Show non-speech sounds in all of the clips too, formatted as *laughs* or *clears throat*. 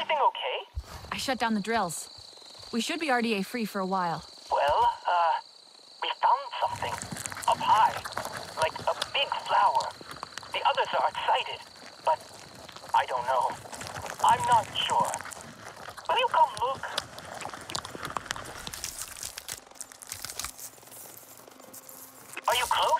everything okay? I shut down the drills. We should be RDA free for a while. Well, uh, we found something. Up high. Like a big flower. The others are excited, but I don't know. I'm not sure. Will you come look? Are you close?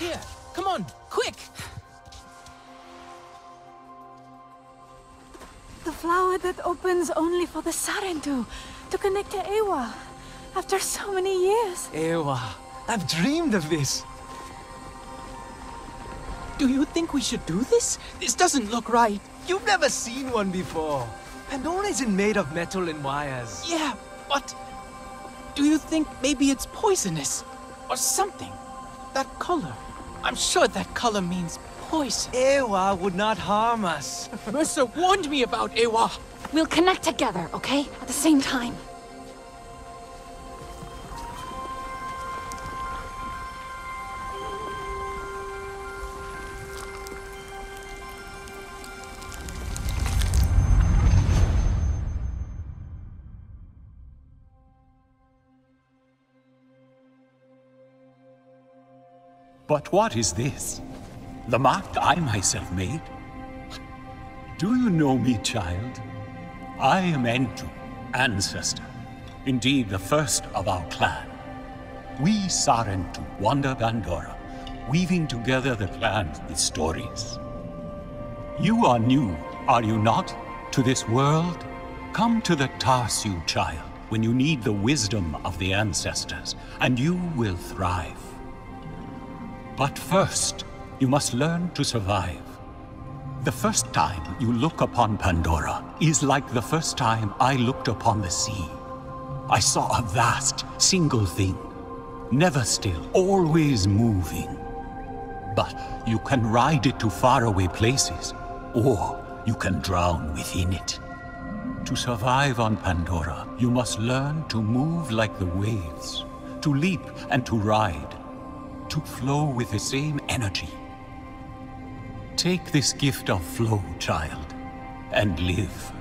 Here! Come on, quick! The flower that opens only for the Sarentu to connect to Eywa after so many years. Eywa, I've dreamed of this. Do you think we should do this? This doesn't look right. You've never seen one before. Pandora isn't made of metal and wires. Yeah, but do you think maybe it's poisonous or something? That color. I'm sure that color means poison. Eywa would not harm us. *laughs* Mercer warned me about Eywa. We'll connect together, okay? At the same time. But what is this? The mark I myself made? Do you know me, child? I am Entu, ancestor. Indeed, the first of our clan. We Sarentu wander Pandora, weaving together the clans with stories. You are new, are you not, to this world? Come to the Tarsu, child, when you need the wisdom of the ancestors, and you will thrive. But first, you must learn to survive. The first time you look upon Pandora is like the first time I looked upon the sea. I saw a vast, single thing, never still, always moving. But you can ride it to faraway places, or you can drown within it. To survive on Pandora, you must learn to move like the waves, to leap and to ride, to flow with the same energy. Take this gift of flow, child, and live.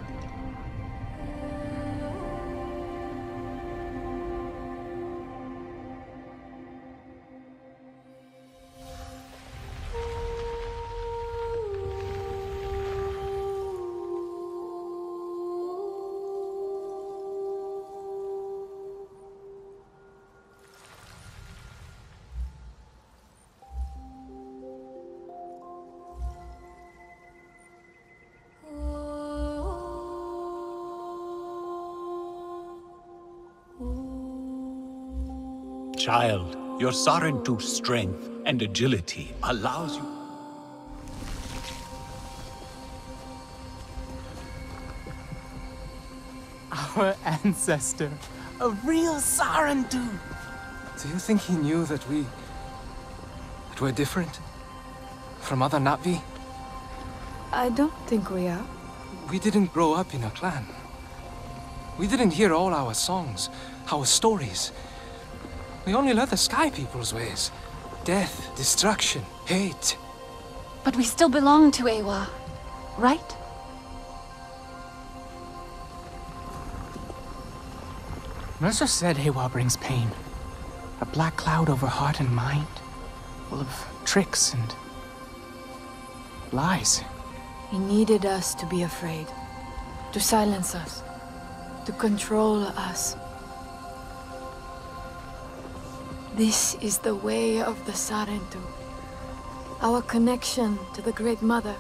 Child, your Sarentu's strength and agility allows you. Our ancestor, a real Sarentu. Do you think he knew that we... that we're different? From other Na'vi? I don't think we are. We didn't grow up in a clan. We didn't hear all our songs, our stories. We only learned the Sky People's ways. Death, destruction, hate. But we still belong to Eywa, right? Mercer said Eywa brings pain. A black cloud over heart and mind, full of tricks and lies. He needed us to be afraid. To silence us. To control us. This is the way of the Sarentu. Our connection to the Great Mother.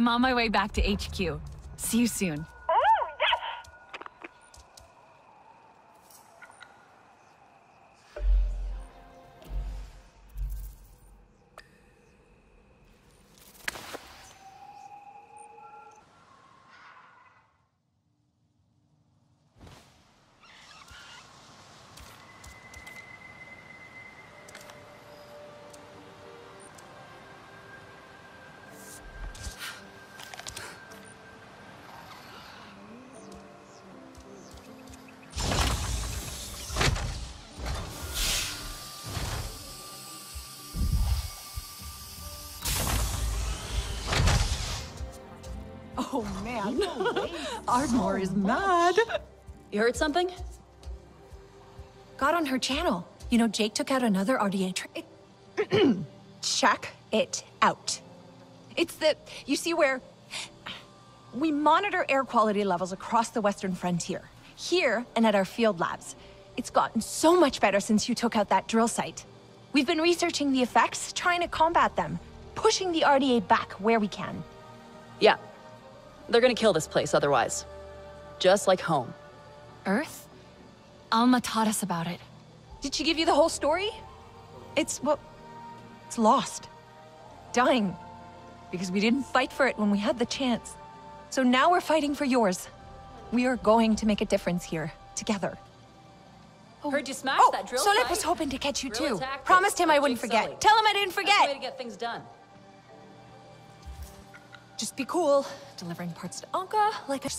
I'm on my way back to HQ. See you soon. *laughs* Man, Ardmore is mad. You heard something? Got on her channel. You know, Jake took out another RDA trick. *clears throat* Check it out. It's the, you see where, We monitor air quality levels across the western frontier, here and at our field labs. It's gotten so much better since you took out that drill site. We've been researching the effects, trying to combat them, pushing the RDA back where we can. Yeah. They're gonna kill this place otherwise. Just like home. Earth? Alma taught us about it. Did she give you the whole story? It's, well, it's lost. Dying. Because we didn't fight for it when we had the chance. So now we're fighting for yours. We are going to make a difference here, together. Heard you smashed Oh, that drill Solek site. was hoping to catch you Guerrilla too. Promised him I wouldn't Jake forget. Sully. Tell him I didn't That's the way forget. to get things done. Just be cool, delivering parts to Anka like a...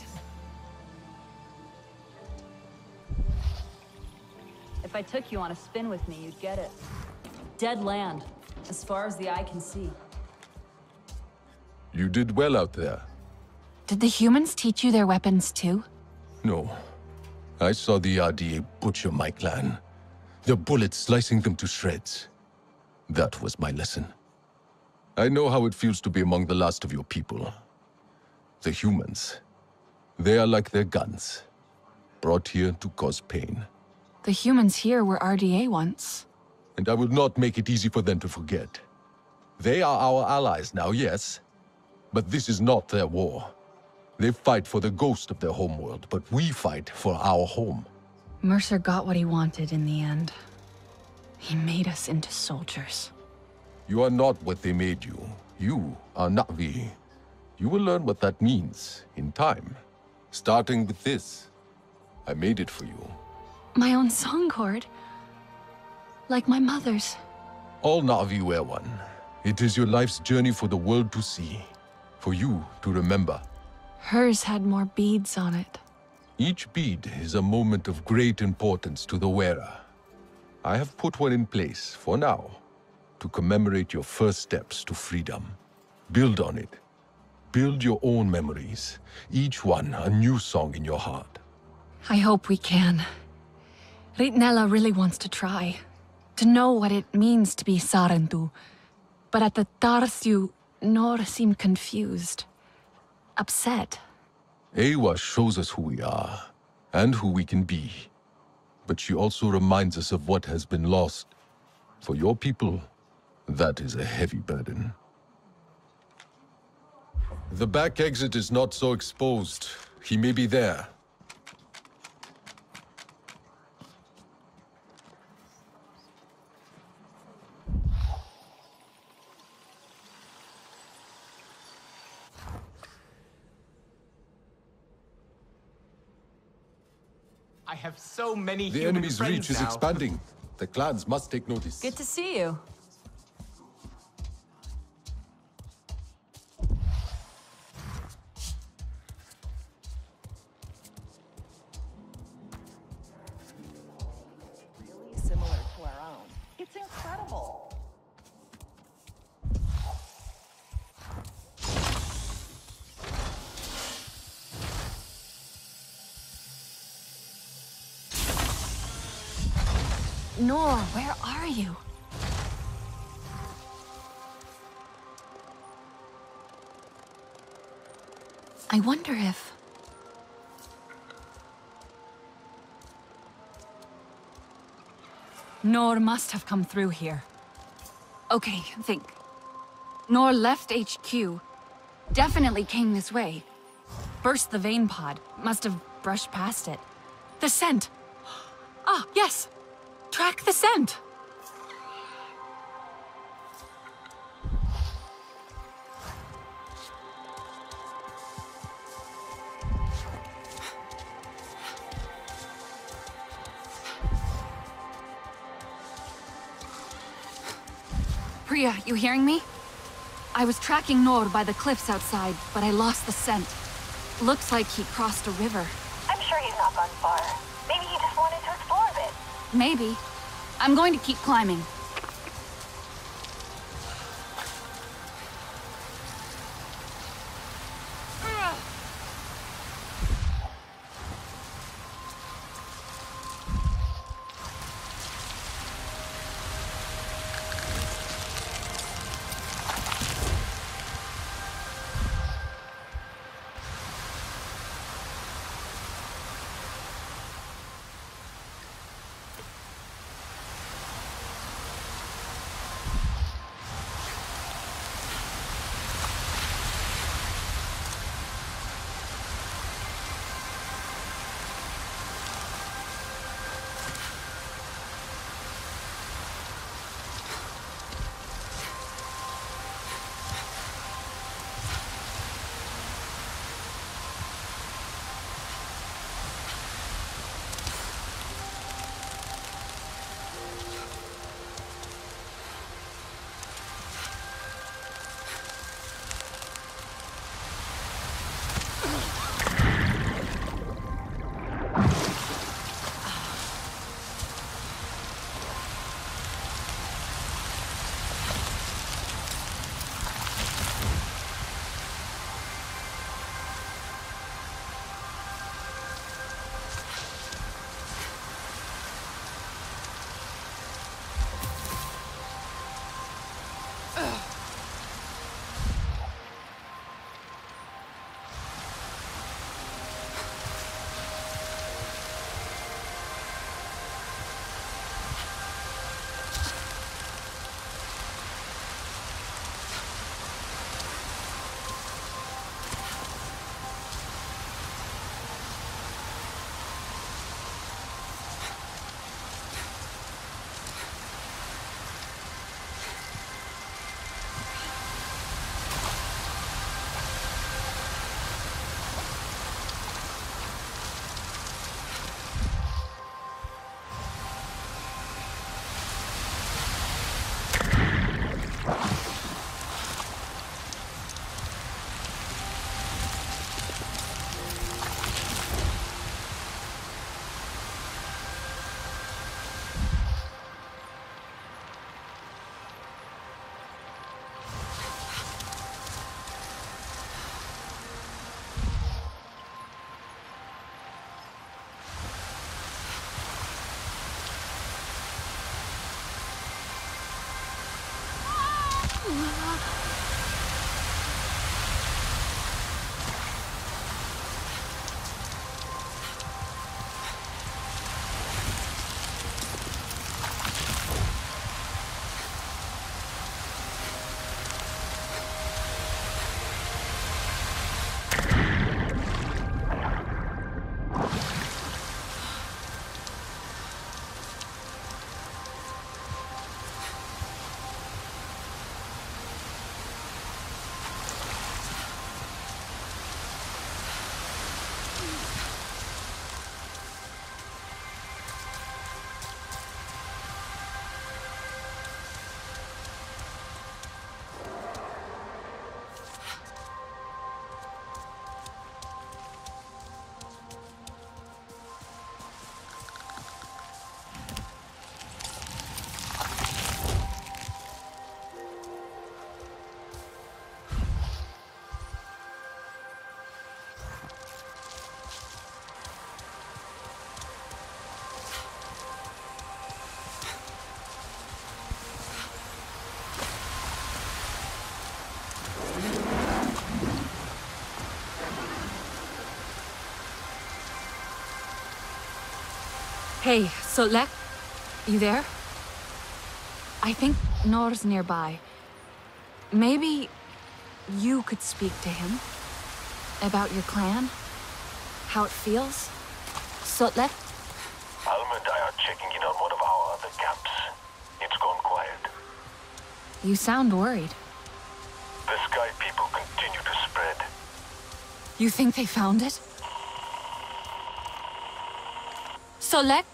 If I took you on a spin with me, you'd get it. Dead land, as far as the eye can see. You did well out there. Did the humans teach you their weapons too? No. I saw the RDA butcher my clan. Their bullets slicing them to shreds. That was my lesson. I know how it feels to be among the last of your people. The humans. They are like their guns. Brought here to cause pain. The humans here were RDA once. And I will not make it easy for them to forget. They are our allies now, yes. But this is not their war. They fight for the ghost of their homeworld, but we fight for our home. Mercer got what he wanted in the end. He made us into soldiers. You are not what they made you. You are Na'vi. You will learn what that means in time. Starting with this. I made it for you. My own song chord. Like my mother's. All Na'vi wear one. It is your life's journey for the world to see. For you to remember. Hers had more beads on it. Each bead is a moment of great importance to the wearer. I have put one in place, for now, to commemorate your first steps to freedom. Build on it. Build your own memories, each one a new song in your heart. I hope we can. Ri'nela really wants to try. To know what it means to be Sarentu. But at the Tarsiu, Nor seemed confused. Upset. Eywa shows us who we are, and who we can be. But she also reminds us of what has been lost. For your people, that is a heavy burden. The back exit is not so exposed. He may be there. I have so many The human enemy's friends reach is expanding. The clans must take notice. Good to see you. Nor, where are you? I wonder if. Nor must have come through here. Okay, think. Nor left HQ. Definitely came this way. Burst the vein pod. Must have brushed past it. The scent. *gasps* Ah, yes. Track the scent. Priya, you hearing me? I was tracking Nor by the cliffs outside, but I lost the scent. Looks like he crossed a river. I'm sure he's not gone far. Maybe he just Maybe. I'm going to keep climbing. Hey, Solek, you there? I think Nor's nearby. Maybe you could speak to him about your clan, how it feels. Solek, Alma and I are checking in on one of our other camps. It's gone quiet. you sound worried. The Sky people continue to spread. You think they found it? Solek?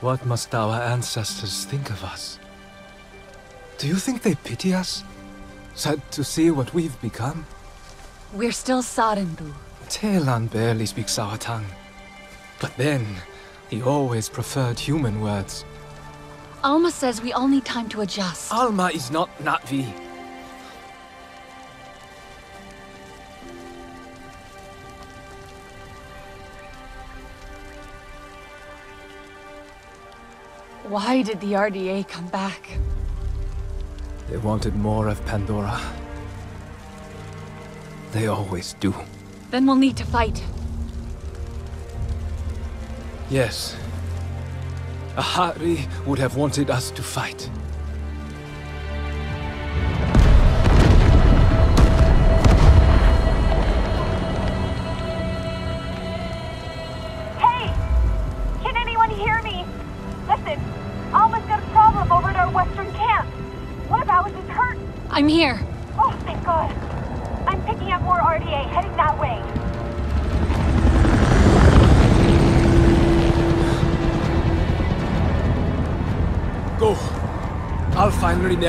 What must our ancestors think of us? Do you think they pity us? Sad to see what we've become? We're still Sarentu. Telan barely speaks our tongue. But then, he always preferred human words. Alma says we all need time to adjust. Alma is not Na'vi. Why did the RDA come back? They wanted more of Pandora. They always do. Then we'll need to fight. Yes. Ahari would have wanted us to fight.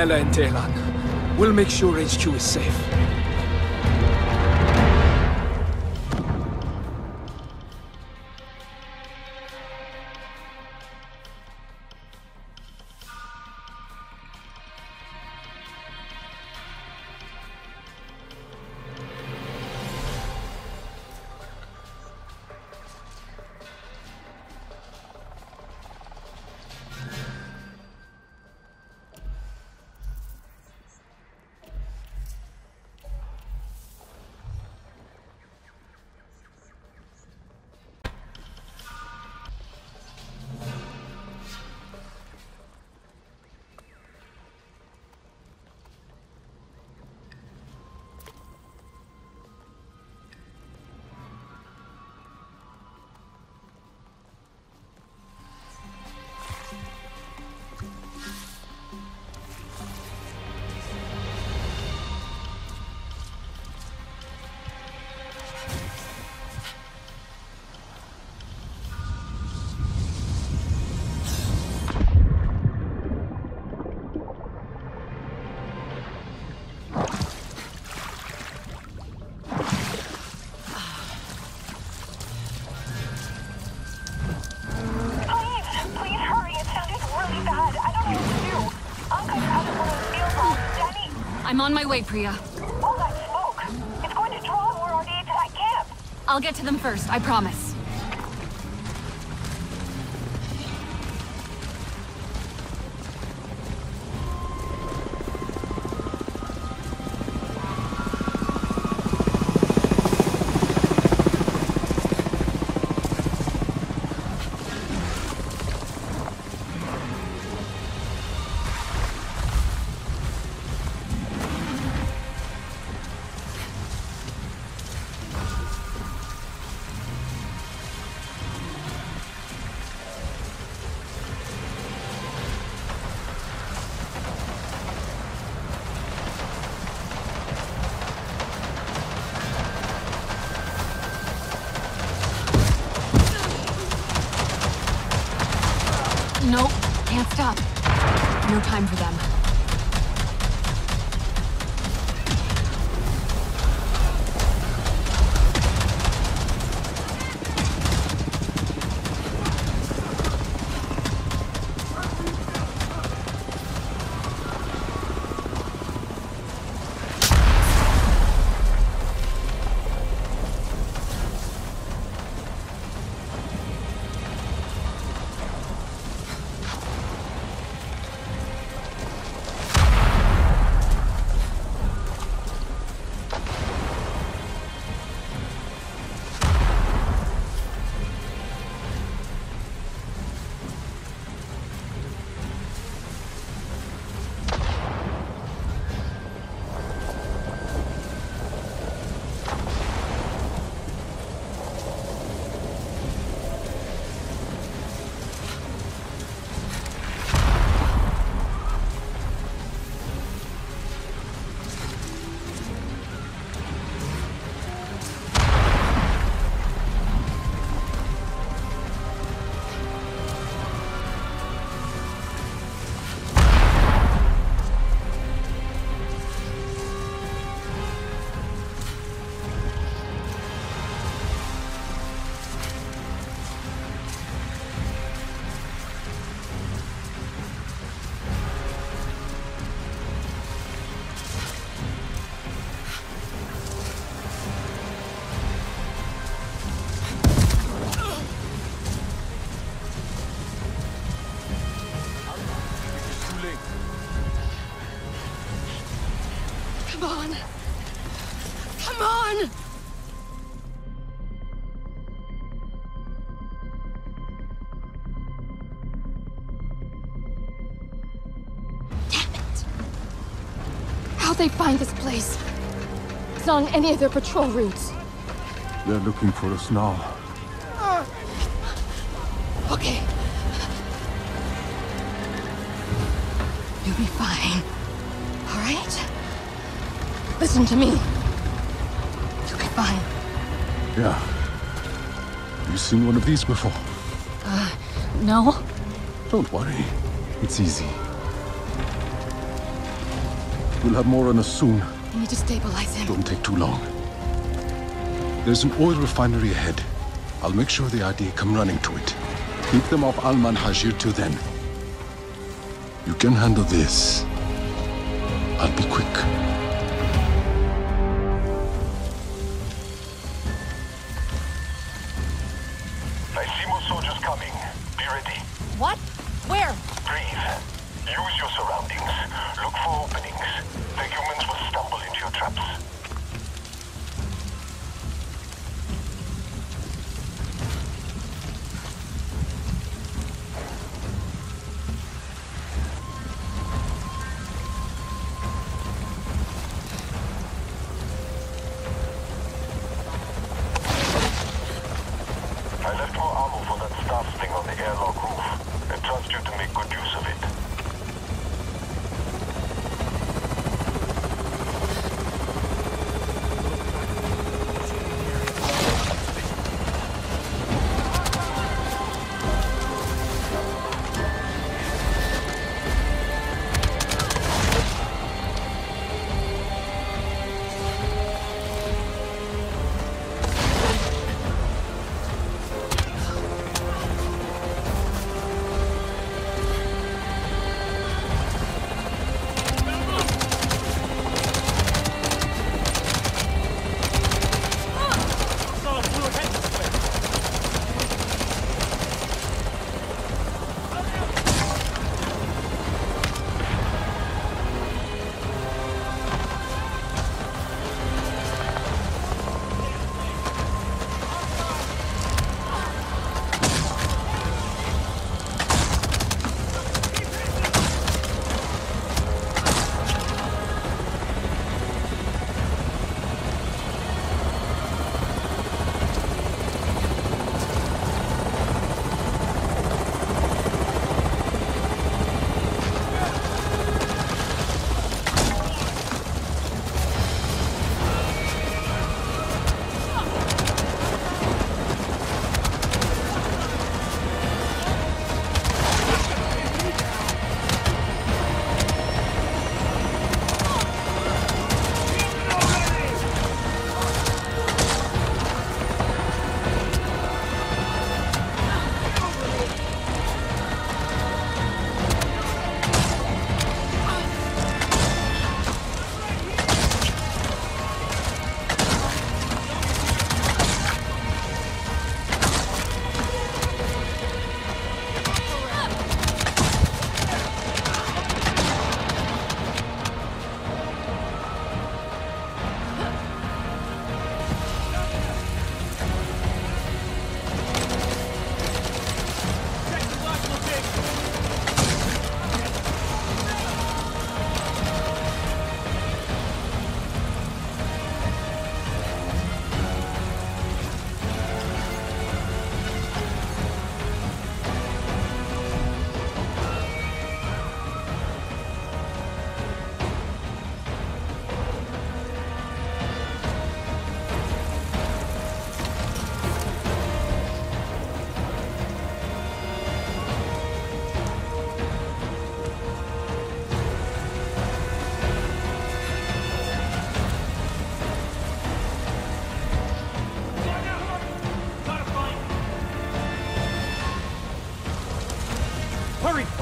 Ri'nela and Telan. We'll make sure HQ is safe. I'm on my way, Priya. all that smoke. It's going to draw more RDA to that camp. I'll get to them first, I promise. They find this place? It's not on any of their patrol routes. They're looking for us now. Okay. You'll be fine. All right? Listen to me. You'll be fine. Yeah. You seen one of these before? Uh, no? Don't worry. It's easy. We'll have more on us soon. We need to stabilize him. Don't take too long. There's an oil refinery ahead. I'll make sure the ID come running to it. Keep them off Alman Hajir till then. You can handle this. I'll be quick. I see more soldiers coming. Be ready. What? Where? Breathe. Use your surroundings. Look for openings. The humans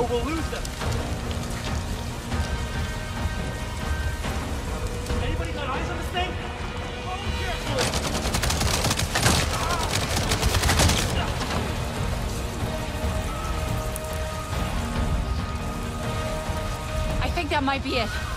we'll lose them! Anybody got eyes on this thing? I think that might be it.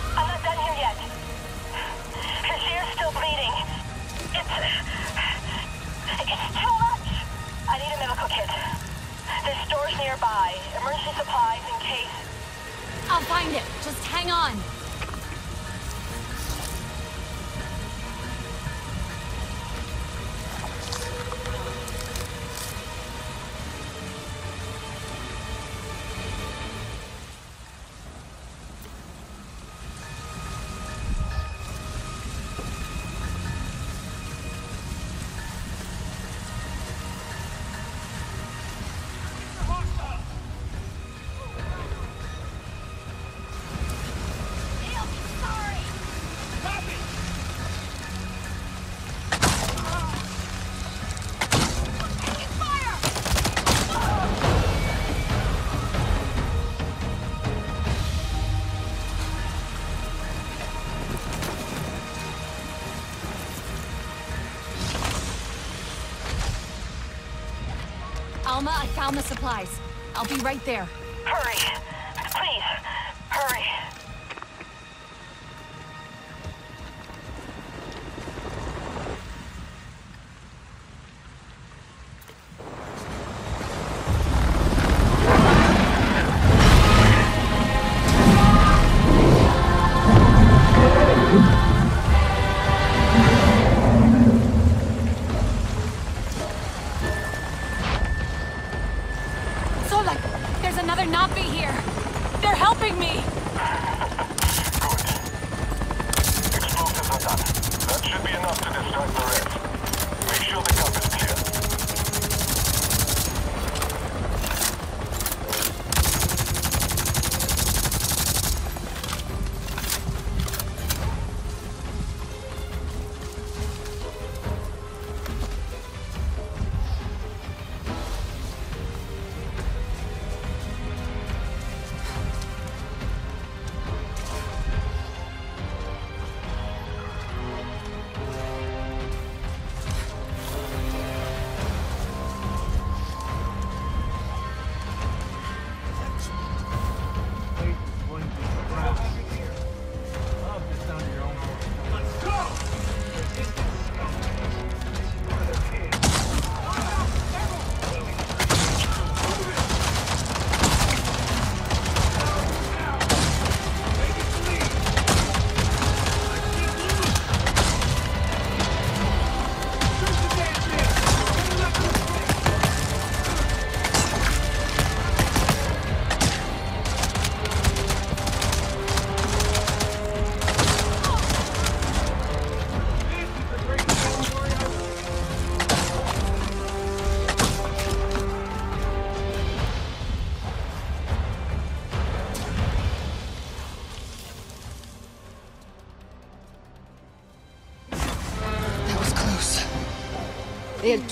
Found the supplies. I'll be right there.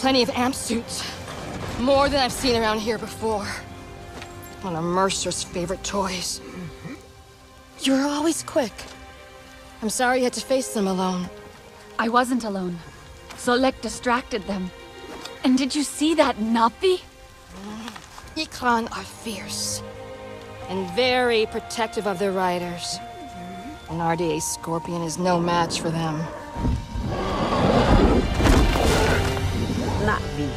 Plenty of amp suits. More than I've seen around here before. One of Mercer's favorite toys. Mm-hmm. You were always quick. I'm sorry you had to face them alone. I wasn't alone. Solek distracted them. And did you see that Na'vi? Ikran are fierce. And very protective of their riders. An RDA Scorpion is no match for them. Na'vi,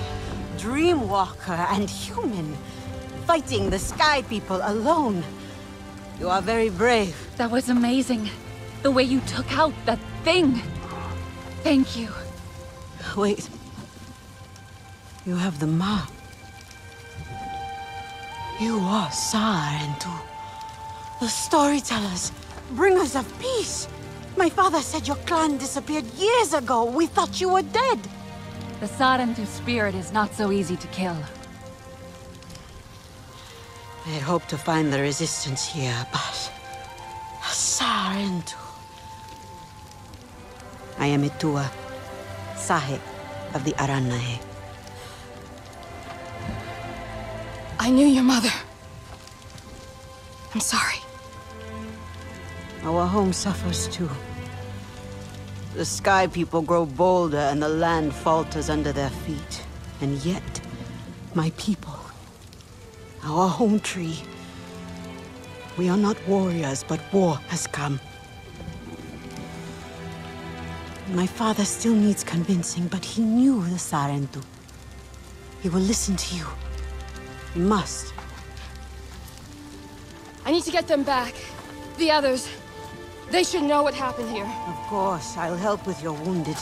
Dreamwalker, and human, fighting the Sky People alone. You are very brave. That was amazing. The way you took out that thing. Thank you. Wait. You have the map. You are Sarentu. The storytellers, bringers of peace. My father said your clan disappeared years ago. We thought you were dead. The Sarentu spirit is not so easy to kill. I had hoped to find the resistance here, but... Sarentu. I am Itua, Sahe of the Aranahe. I knew your mother. I'm sorry. Our home suffers too. The Sky People grow bolder and the land falters under their feet. And yet, my people, our home tree, we are not warriors, but war has come. My father still needs convincing, but he knew the Sarentu. He will listen to you. He must. I need to get them back. The others. They should know what happened here. Of course, I'll help with your wounded.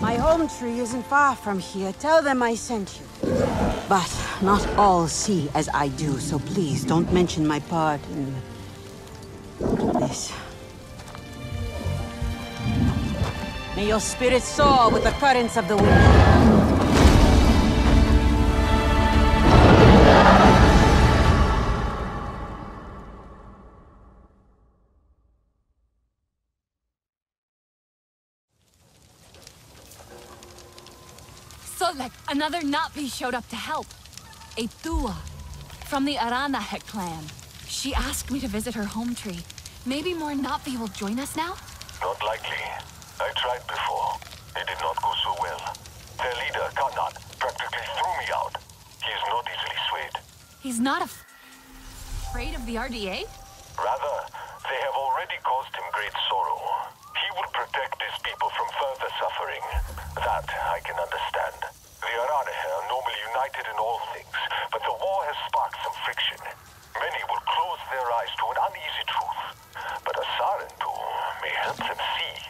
My home tree isn't far from here. Tell them I sent you. But not all see as I do, so please don't mention my part in this. May your spirit soar with the currents of the wind. Another Na'vi showed up to help. A Tua, from the Aranahek clan. She asked me to visit her home tree. Maybe more Na'vi will join us now? Not likely. I tried before. It did not go so well. Their leader, Kanat, practically threw me out. He is not easily swayed. He's not af- afraid of the RDA? Rather, they have already caused him great sorrow. He will protect his people from further suffering. That I can understand. Are normally united in all things, but the war has sparked some friction. Many will close their eyes to an uneasy truth, but a Sarentu may help them see.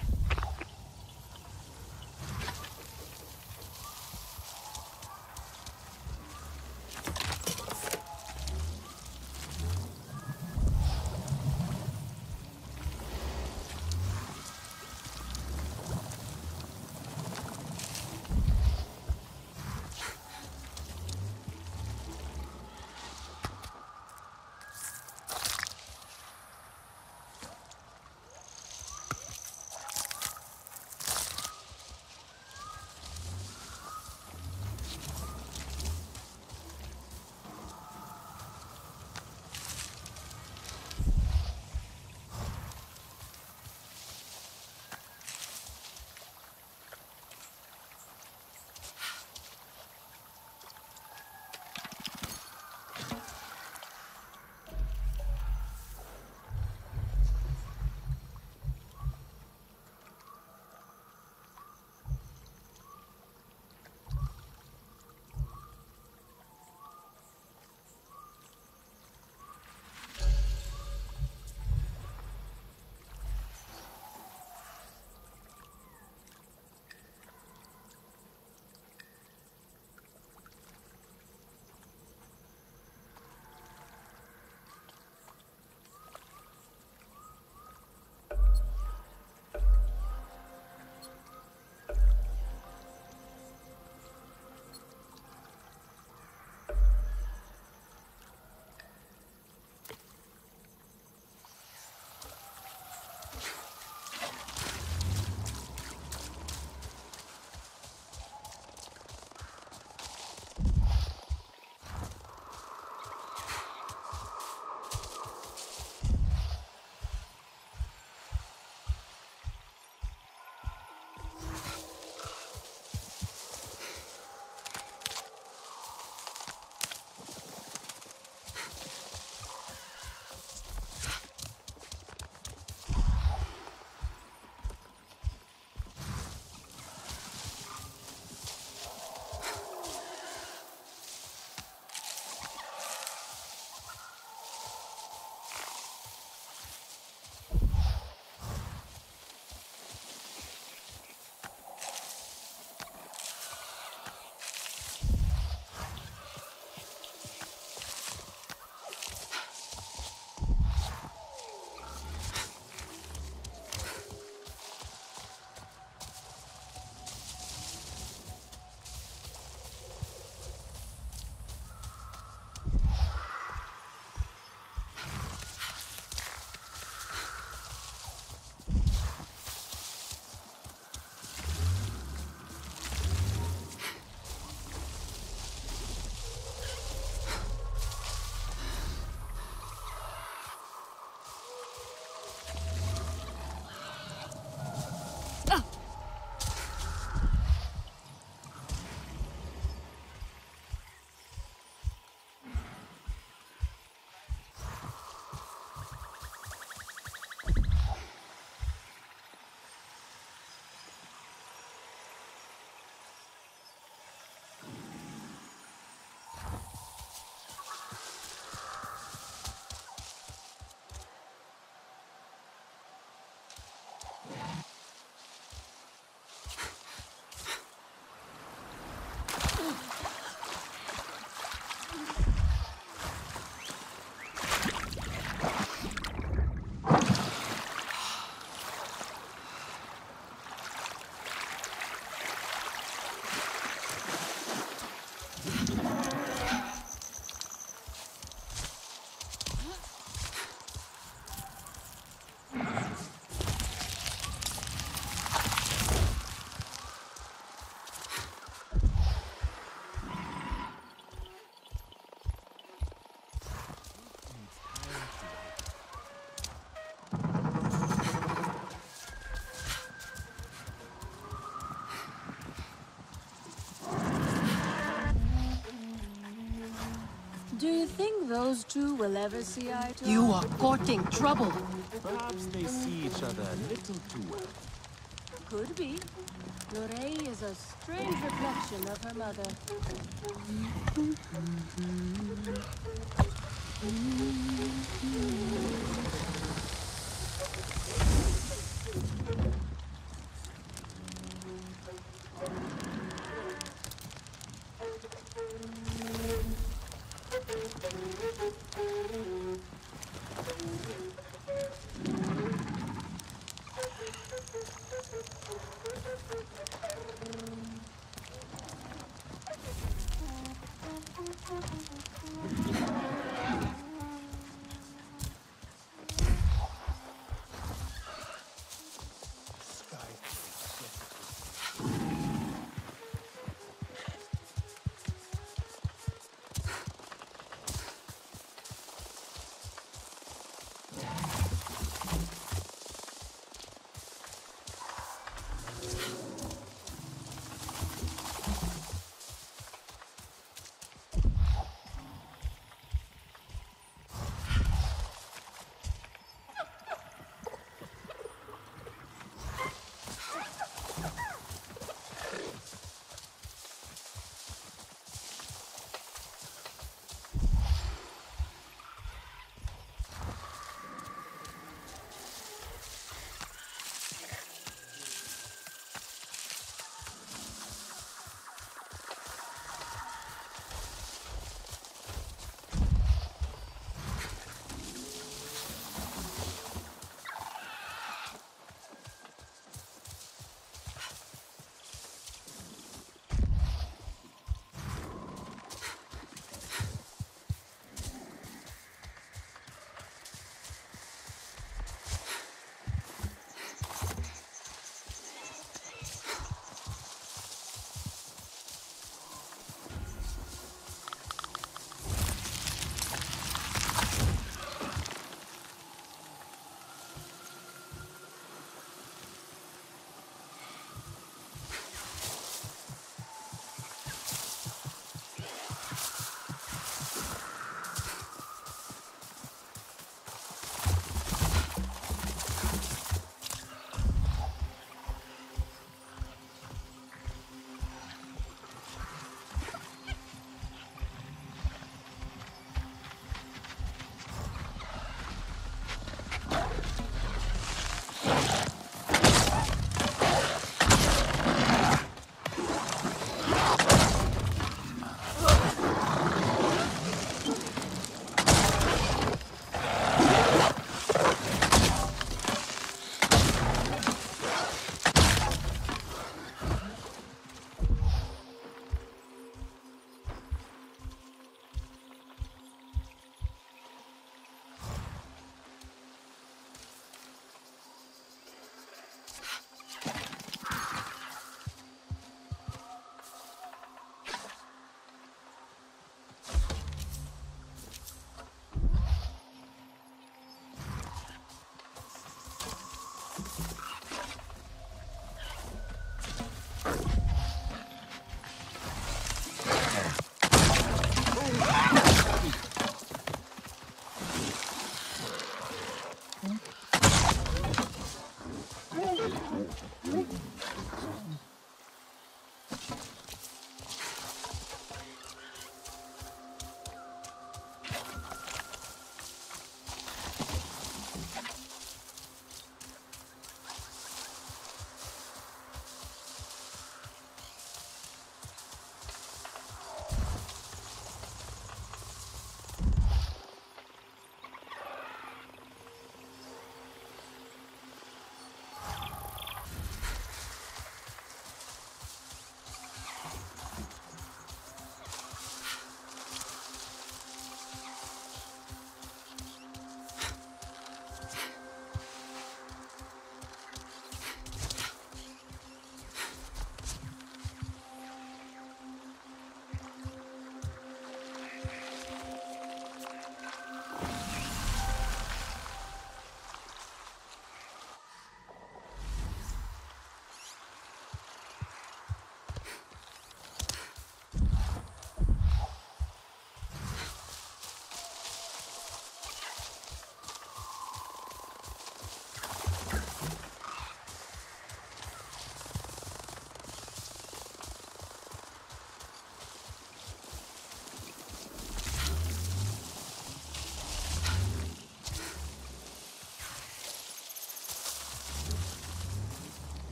those two will ever see eye to. You are courting trouble. Perhaps they see each other a little too well. Could be. Lorraine is a strange reflection of her mother. Mm -hmm. Mm -hmm.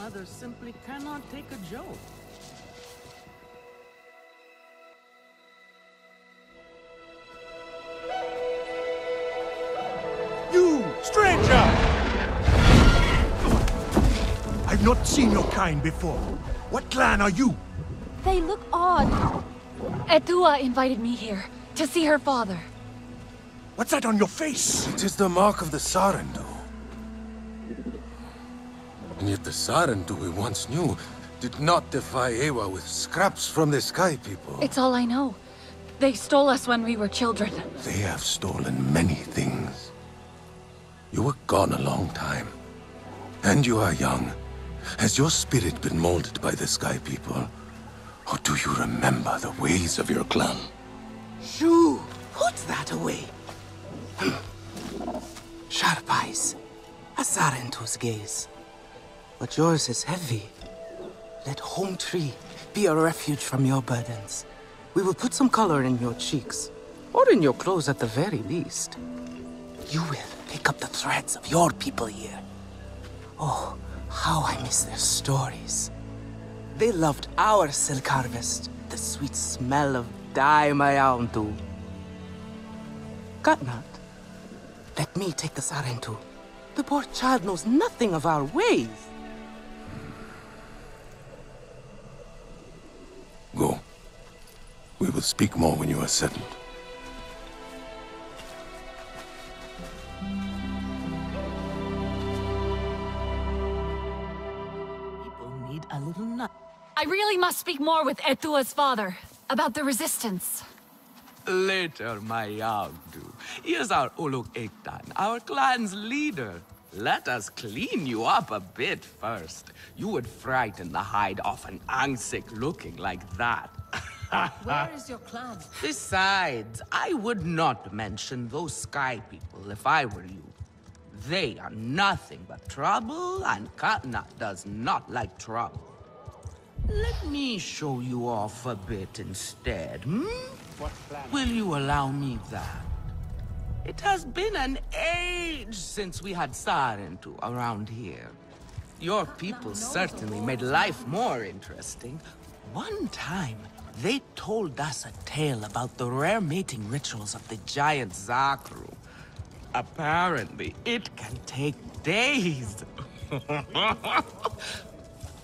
Others simply cannot take a joke. You, stranger! I've not seen your kind before. What clan are you? They look odd. Etua invited me here to see her father. What's that on your face? It is the mark of the Sarentu. And yet the Sarentu we once knew did not defy Eywa with scraps from the Sky People. It's all I know. They stole us when we were children. They have stolen many things. You were gone a long time. And you are young. Has your spirit been molded by the Sky People? Or do you remember the ways of your clan? Shoo! Put that away. *clears throat* Sharp eyes. A Sarentu's gaze. But yours is heavy. Let Home Tree be a refuge from your burdens. We will put some color in your cheeks. Or in your clothes at the very least. You will pick up the threads of your people here. Oh, how I miss their stories. They loved our silk harvest, the sweet smell of dye. Katnat, let me take the Sarentu. The poor child knows nothing of our ways. We will speak more when you are settled. People need a little nut. I really must speak more with Etua's father about the resistance. Later, my Yagdu. Here's our Olo'eyktan, our clan's leader. Let us clean you up a bit first. You would frighten the hide off an Angsik looking like that. *laughs* Where is your clan? Besides, I would not mention those sky people if I were you. They are nothing but trouble, and Katna does not like trouble. Let me show you off a bit instead, hmm? Will you allow me that? It has been an age since we had Sarentu around here. Your people certainly made life more interesting. One time, they told us a tale about the rare mating rituals of the giant Zakru. Apparently, it can take days. *laughs*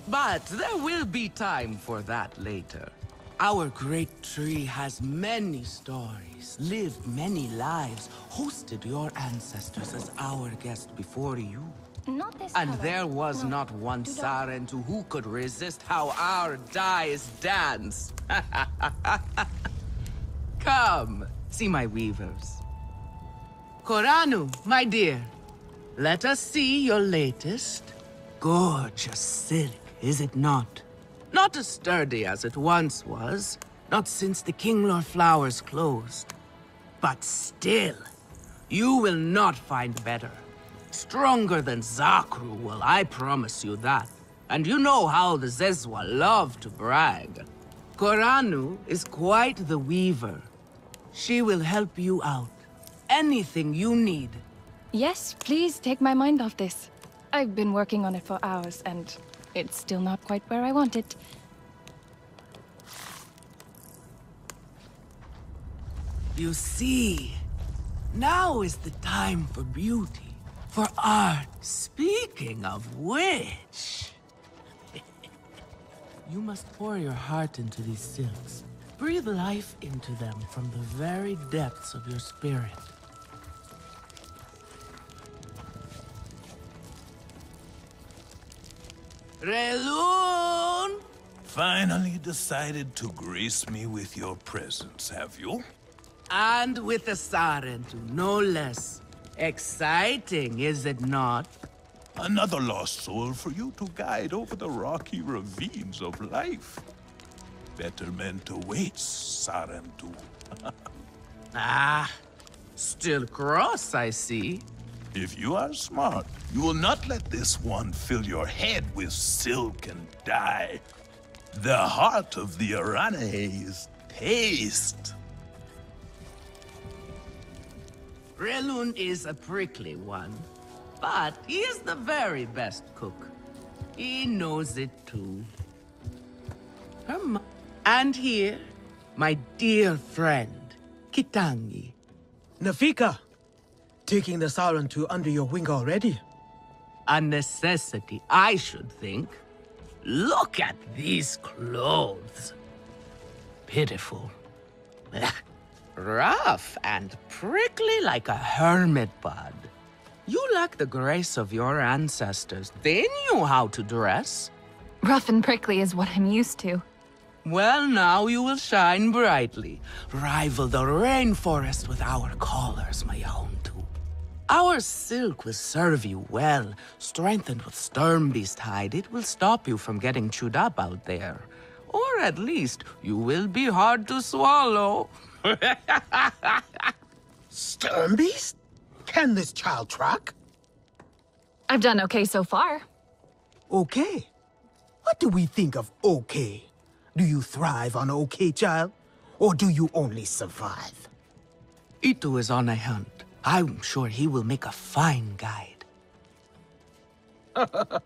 but there will be time for that later. Our great tree has many stories, lived many lives, hosted your ancestors as our guest before you. And there was No. not one Sarentu who could resist how our dyes dance. *laughs* Come, see my weavers. Koranu, my dear, let us see your latest. Gorgeous silk, is it not? Not as sturdy as it once was, not since the Kinglor flowers closed. But still, you will not find better. Stronger than Zakru will, I promise you that. And you know how the Zezwa love to brag. Koranu is quite the weaver. She will help you out. Anything you need. Yes, please take my mind off this. I've been working on it for hours, and it's still not quite where I want it. You see, now is the time for beauty, for art. Speaking of which... *laughs* you must pour your heart into these silks. Breathe life into them from the very depths of your spirit. Relun! Finally decided to grace me with your presence, have you? And with a Sarentu, no less. Exciting, is it not? Another lost soul for you to guide over the rocky ravines of life. Better Betterment awaits, Sarentu. *laughs* Ah, still cross, I see. If you are smart, you will not let this one fill your head with silk and dye. The heart of the Aranahe is taste. Relun is a prickly one, but he is the very best cook. he knows it too. Come. And here, my dear friend, Kitangi. Nafika, taking the Sarentu under your wing already. A necessity, I should think. Look at these clothes. Pitiful. *laughs* Rough and prickly like a hermit bud. You lack the grace of your ancestors. They knew how to dress. Rough and prickly is what I'm used to. Well, now you will shine brightly. Rival the rainforest with our collars, my own too. Our silk will serve you well. Strengthened with sturmbeest hide, it will stop you from getting chewed up out there. Or at least, you will be hard to swallow. Sturmbeest? Can this child track? I've done okay so far. Okay. What do we think of okay? Do you thrive on okay, child? Or do you only survive? Itu is on a hunt. I'm sure he will make a fine guide. *laughs*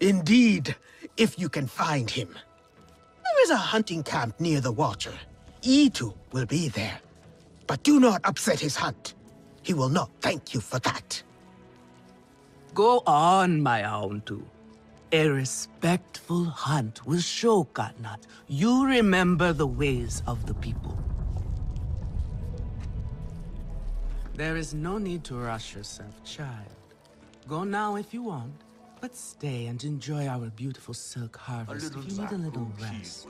Indeed, if you can find him. There is a hunting camp near the Watcher. Itu will be there. But do not upset his hunt. He will not thank you for that. Go on, my Hauntu. A respectful hunt will show Katnat you remember the ways of the people. There is no need to rush yourself, child. Go now if you want, but stay and enjoy our beautiful silk harvest if you need a little rest.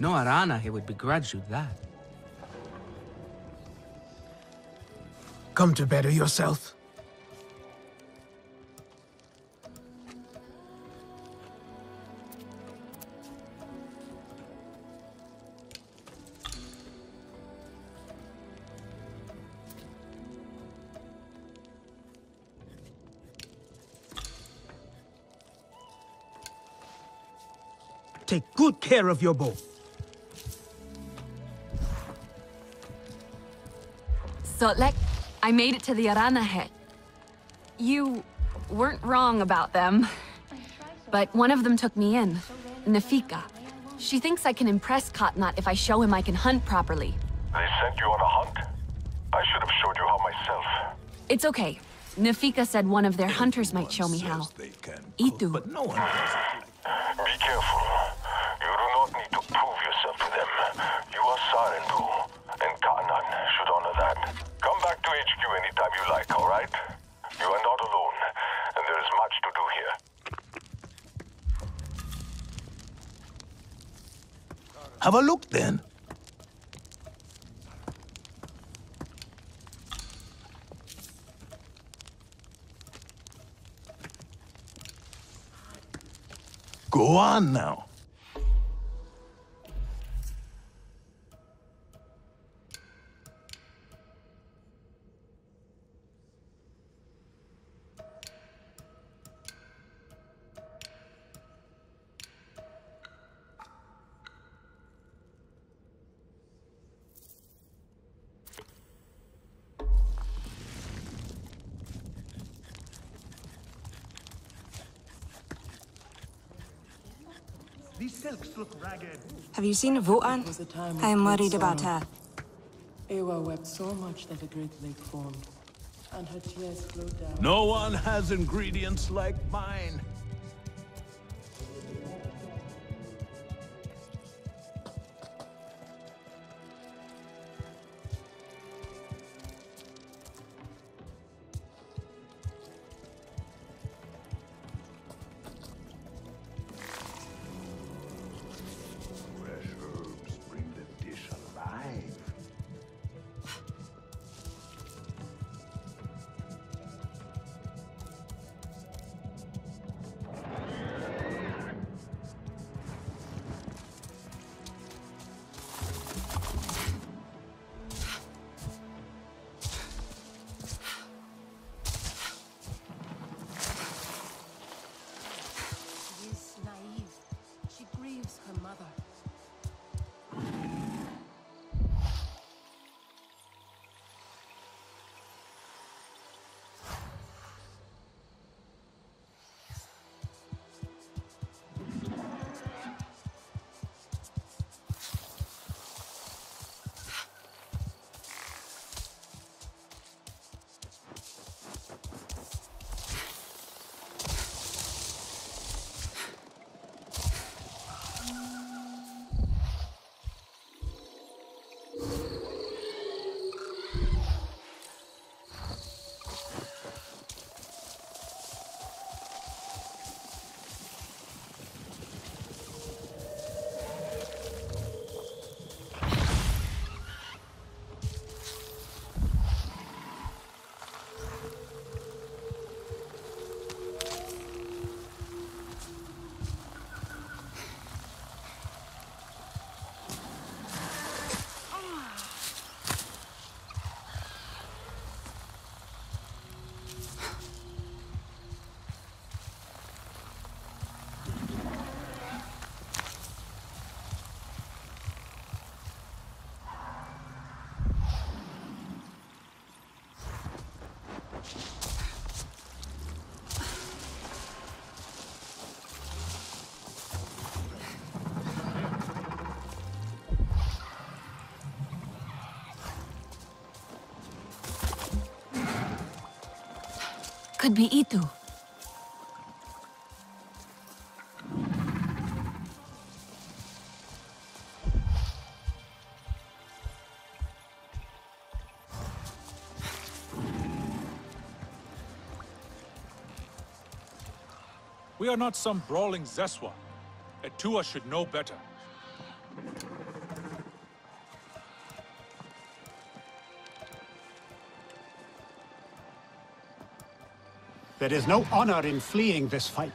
No Aranahe would begrudge you that. Come to better yourself. Take good care of your bow. Solek, I made it to the Aranahe. You weren't wrong about them. But one of them took me in, Nafika. She thinks I can impress Katnat if I show him I can hunt properly. They sent you on a hunt? I should have showed you how myself. It's okay. Nafika said one of their hunters might show me how. Itu. But no one does it. Be careful. You do not need to prove yourself to them. You are Sarentu, and Kanan should honor that. Come back to HQ anytime you like, alright? You are not alone, and there is much to do here. Have a look then. Go on now. Have you seen Votan? I am worried about her. Eywa wept so much that a great lake formed, and her tears flowed down. No one has ingredients like mine. Could be Itu. We are not some brawling Zeswa. Etua should know better. There is no honor in fleeing this fight.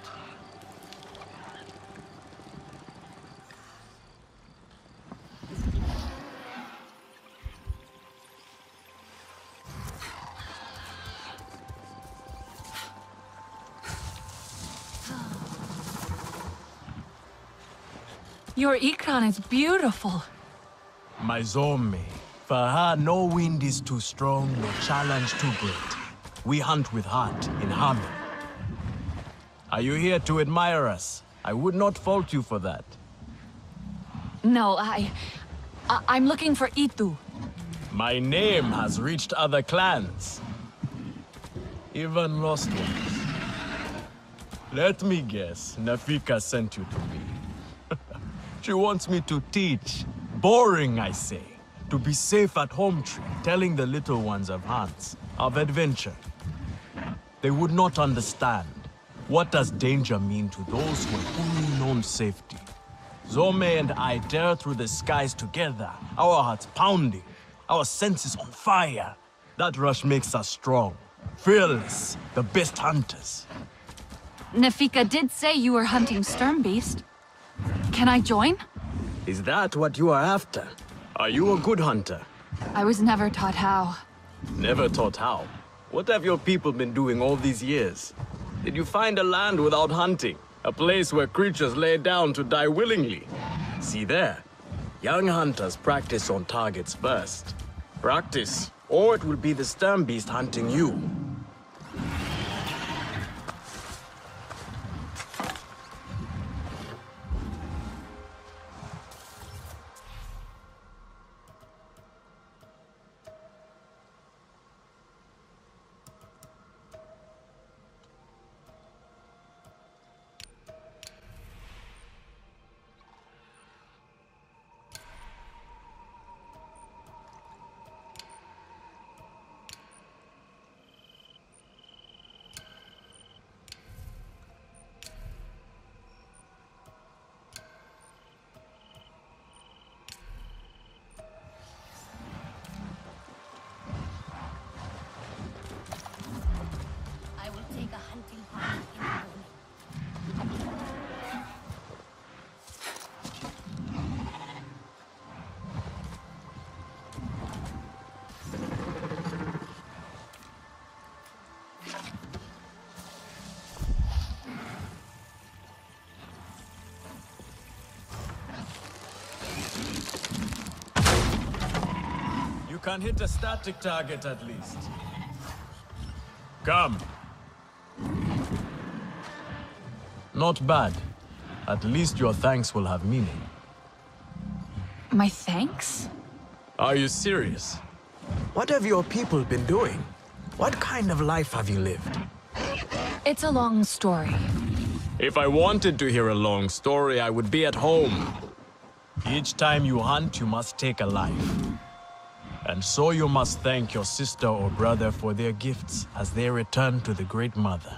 Your Ikran is beautiful. My Zome. For her, no wind is too strong, no challenge too great. We hunt with heart, in harmony. Are you here to admire us? I would not fault you for that. No, I... I I'm looking for Itu. My name has reached other clans. Even lost ones. Let me guess, Nafika sent you to me. *laughs* she wants me to teach. Boring, I say. To be safe at home tree, telling the little ones of hunts, of adventure. They would not understand. What does danger mean to those who have only known safety? Zome and I dare through the skies together, our hearts pounding, our senses on fire. That rush makes us strong, fearless, the best hunters. Nefika did say you were hunting Sturmbeest. Can I join? Is that what you are after? Are you a good hunter? I was never taught how. Never taught how. What have your people been doing all these years? Did you find a land without hunting? A place where creatures lay down to die willingly? See there. Young hunters practice on targets first. Practice, or it will be the sturmbeest hunting you. Can hit a static target at least. Come. Not bad. At least your thanks will have meaning. My thanks? Are you serious? What have your people been doing? What kind of life have you lived? It's a long story. If I wanted to hear a long story, I would be at home. Each time you hunt, you must take a life. And so you must thank your sister or brother for their gifts as they return to the Great Mother.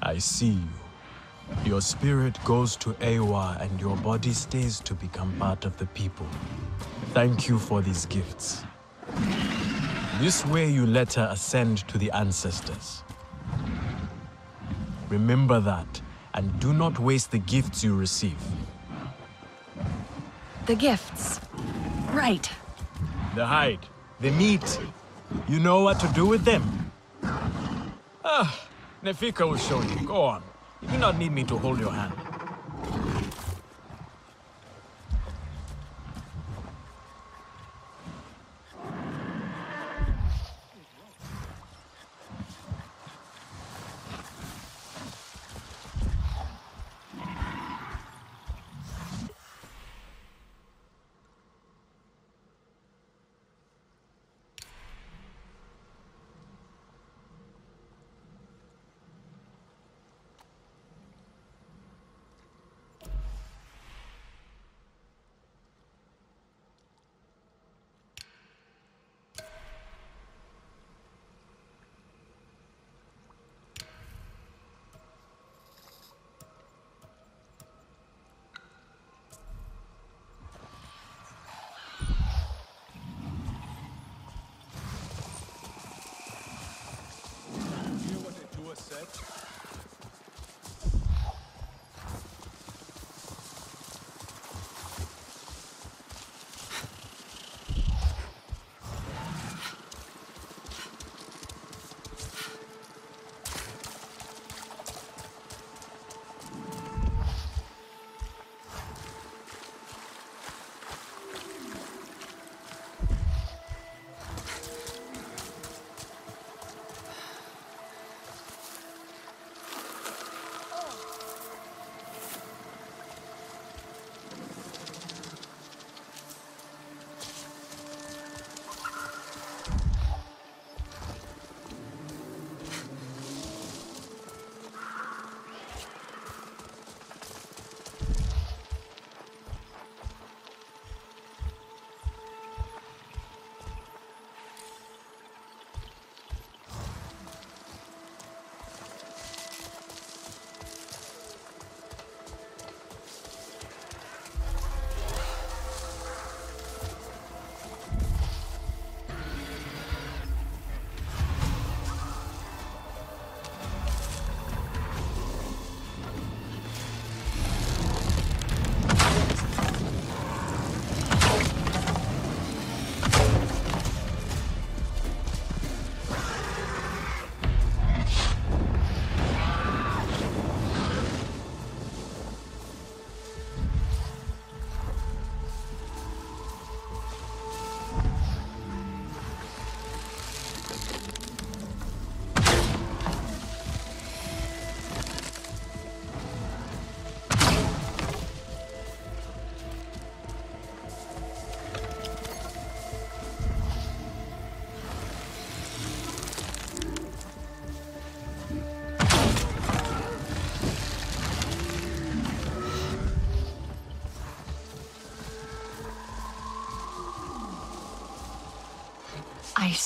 I see you. Your spirit goes to Eywa and your body stays to become part of the people. Thank you for these gifts. This way you let her ascend to the ancestors. Remember that, and do not waste the gifts you receive. The gifts. Right. The hide, the meat. You know what to do with them. Ah, Nefika will show you. Go on. You do not need me to hold your hand.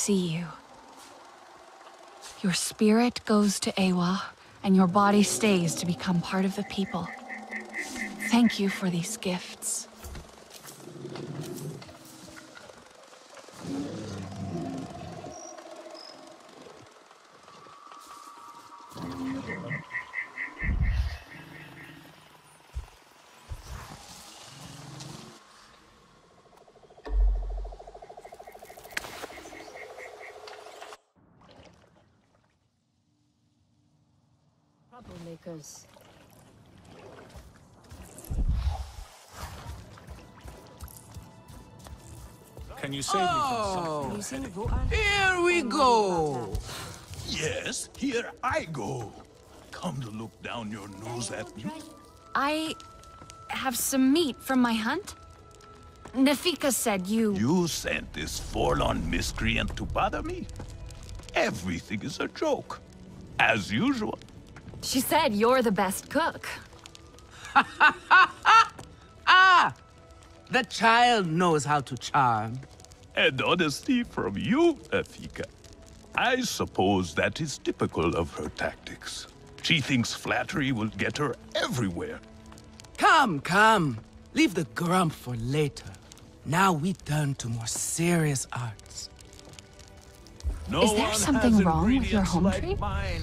See you. Your spirit goes to Eywa, and your body stays to become part of the people. Thank you for these gifts. Can you me Oh, from something? here we go. Yes, here I go. Come to look down your nose at me. I have some meat from my hunt. Nafika said you... You sent this forlorn miscreant to bother me? Everything is a joke. As usual. She said you're the best cook. Ah! The child knows how to charm. And honesty from you, Afika. I suppose that is typical of her tactics. She thinks flattery will get her everywhere. Come, come. Leave the grump for later. Now we turn to more serious arts. No Is there something wrong with your home like tree? mine.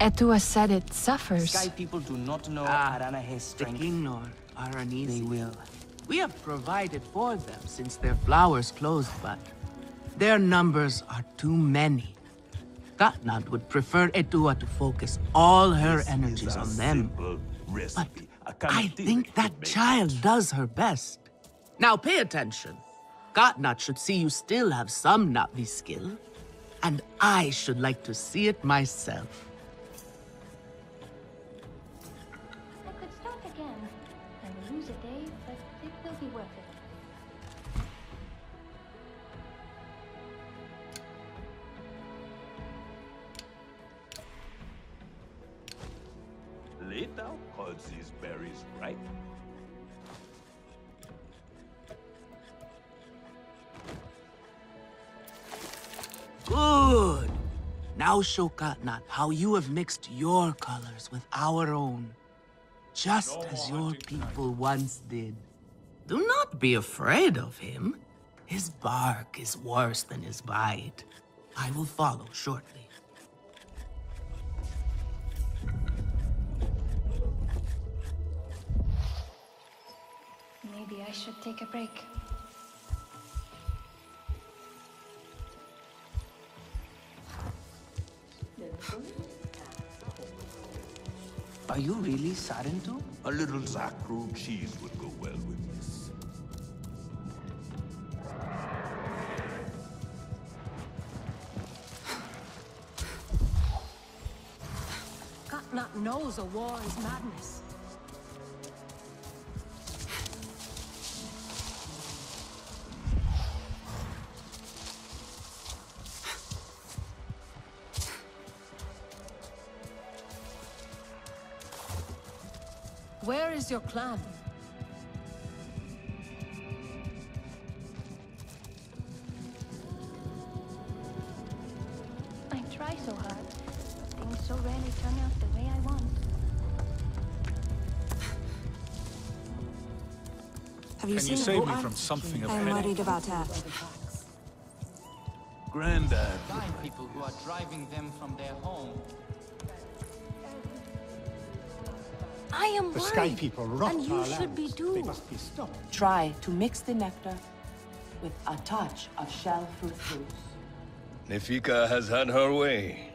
Etua said it suffers. Sky people do not know Ah, Aranahe's The strength. Are uneasy. They will. We have provided for them since their flowers closed, but their numbers are too many. Katnat would prefer Etua to focus all her This energies on them. But I think that child does her best. Now pay attention. Katnat should see you still have some Na'vi skill, and I should like to see it myself. Good. Now show Katnat how you have mixed your colors with our own. Just no as your people tonight. once did. Do not be afraid of him. His bark is worse than his bite. I will follow shortly. Maybe I should take a break. Are you really Sarentu? A little Zakru cheese would go well with this. Katnat knows a war is madness. Is your clan? I try so hard, but things so rarely turn out the way I want. Have you Can you save me from something of oh, I'm worried about her. Grandad. Blind people who are driving them from their home. I am The worried. Sky People rot and you our should be lands. too. They must be stopped. Try to mix the nectar with a touch of shell fruit juice. Nefika has had her way.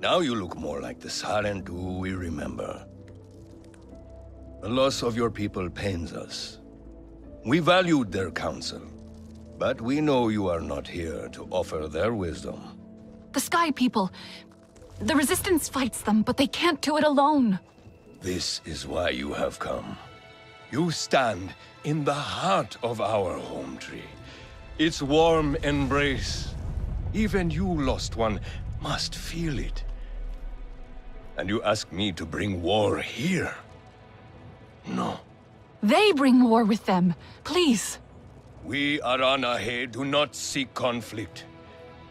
Now you look more like the Sarentu we remember. The loss of your people pains us. We valued their counsel, but we know you are not here to offer their wisdom. The Sky People. The Resistance fights them, but they can't do it alone. This is why you have come. You stand in the heart of our home tree. Its warm embrace. Even you, lost one, must feel it. And you ask me to bring war here? No. They bring war with them. Please. We Aranahe do not seek conflict.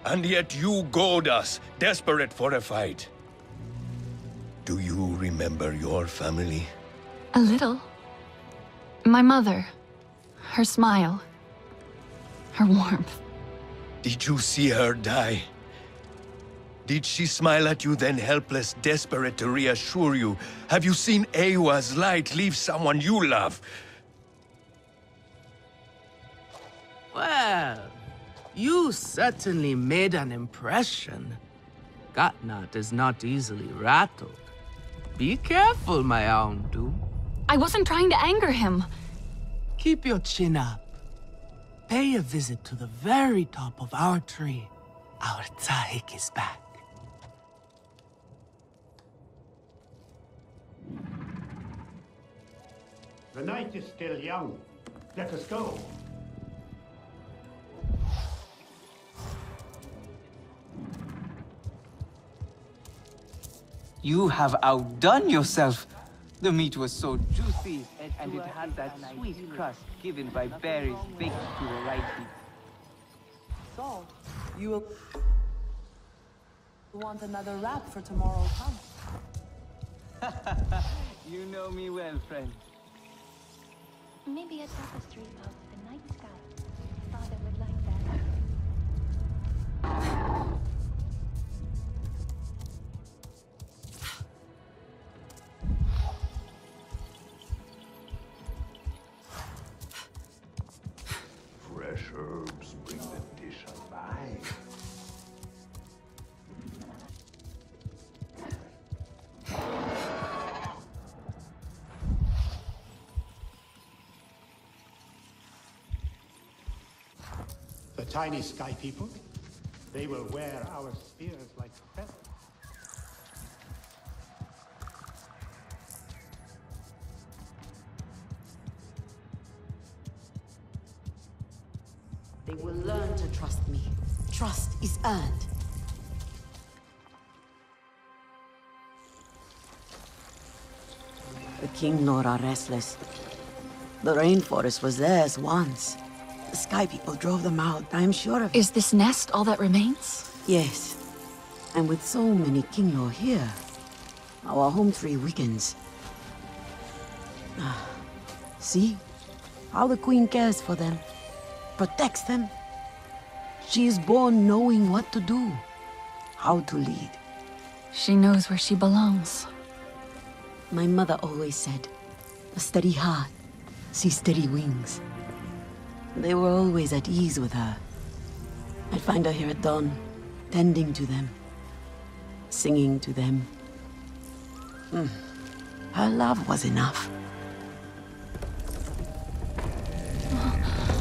And yet you goad us, desperate for a fight. Do you remember your family? A little. My mother. Her smile. Her warmth. Did you see her die? Did she smile at you then helpless, desperate to reassure you? Have you seen Eywa's light leave someone you love? Well, you certainly made an impression. Katnat is not easily rattled. Be careful, my Aundu. I wasn't trying to anger him. Keep your chin up. Pay a visit to the very top of our tree. Our Tsahik is back. The night is still young. Let us go. You have outdone yourself. The meat was so juicy, and it had that sweet crust given by berries baked to the right heat. So, you will want another wrap for tomorrow's *laughs* hunt. you know me well, friend. Maybe a tapestry of the night sky. Father would like that. Tiny Sky People, they will wear our spears like feathers. They will learn to trust me. Trust is earned. The Kinglor are restless. The rainforest was theirs once. The Sky People drove them out, I'm sure of it. Is this nest all that remains? Yes. And with so many Kinglor here, our home tree weakens. Ah, See? How the Queen cares for them. Protects them. She is born knowing what to do. How to lead. She knows where she belongs. My mother always said, a steady heart see steady wings. They were always at ease with her. I'd find her here at dawn, tending to them, singing to them. Hmm. Her love was enough.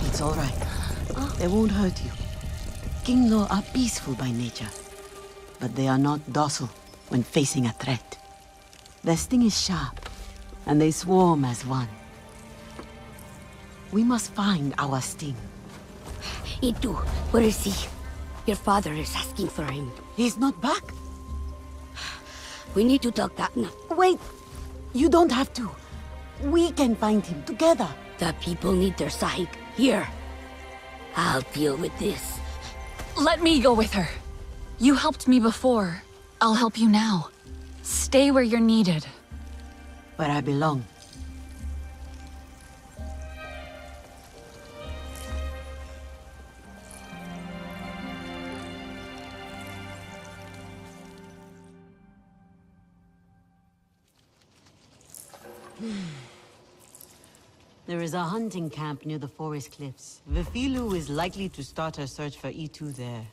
It's all right. They won't hurt you. Kinglor are peaceful by nature, but they are not docile when facing a threat. Their sting is sharp, and they swarm as one. We must find our sting. Itu, where is he? Your father is asking for him. He's not back? We need to tell Katna. Wait! You don't have to. We can find him together. The people need their Tsahik here. I'll deal with this. Let me go with her. You helped me before. I'll help you now. Stay where you're needed. Where I belong. Is a hunting camp near the forest cliffs. Vifilu is likely to start her search for Itu there.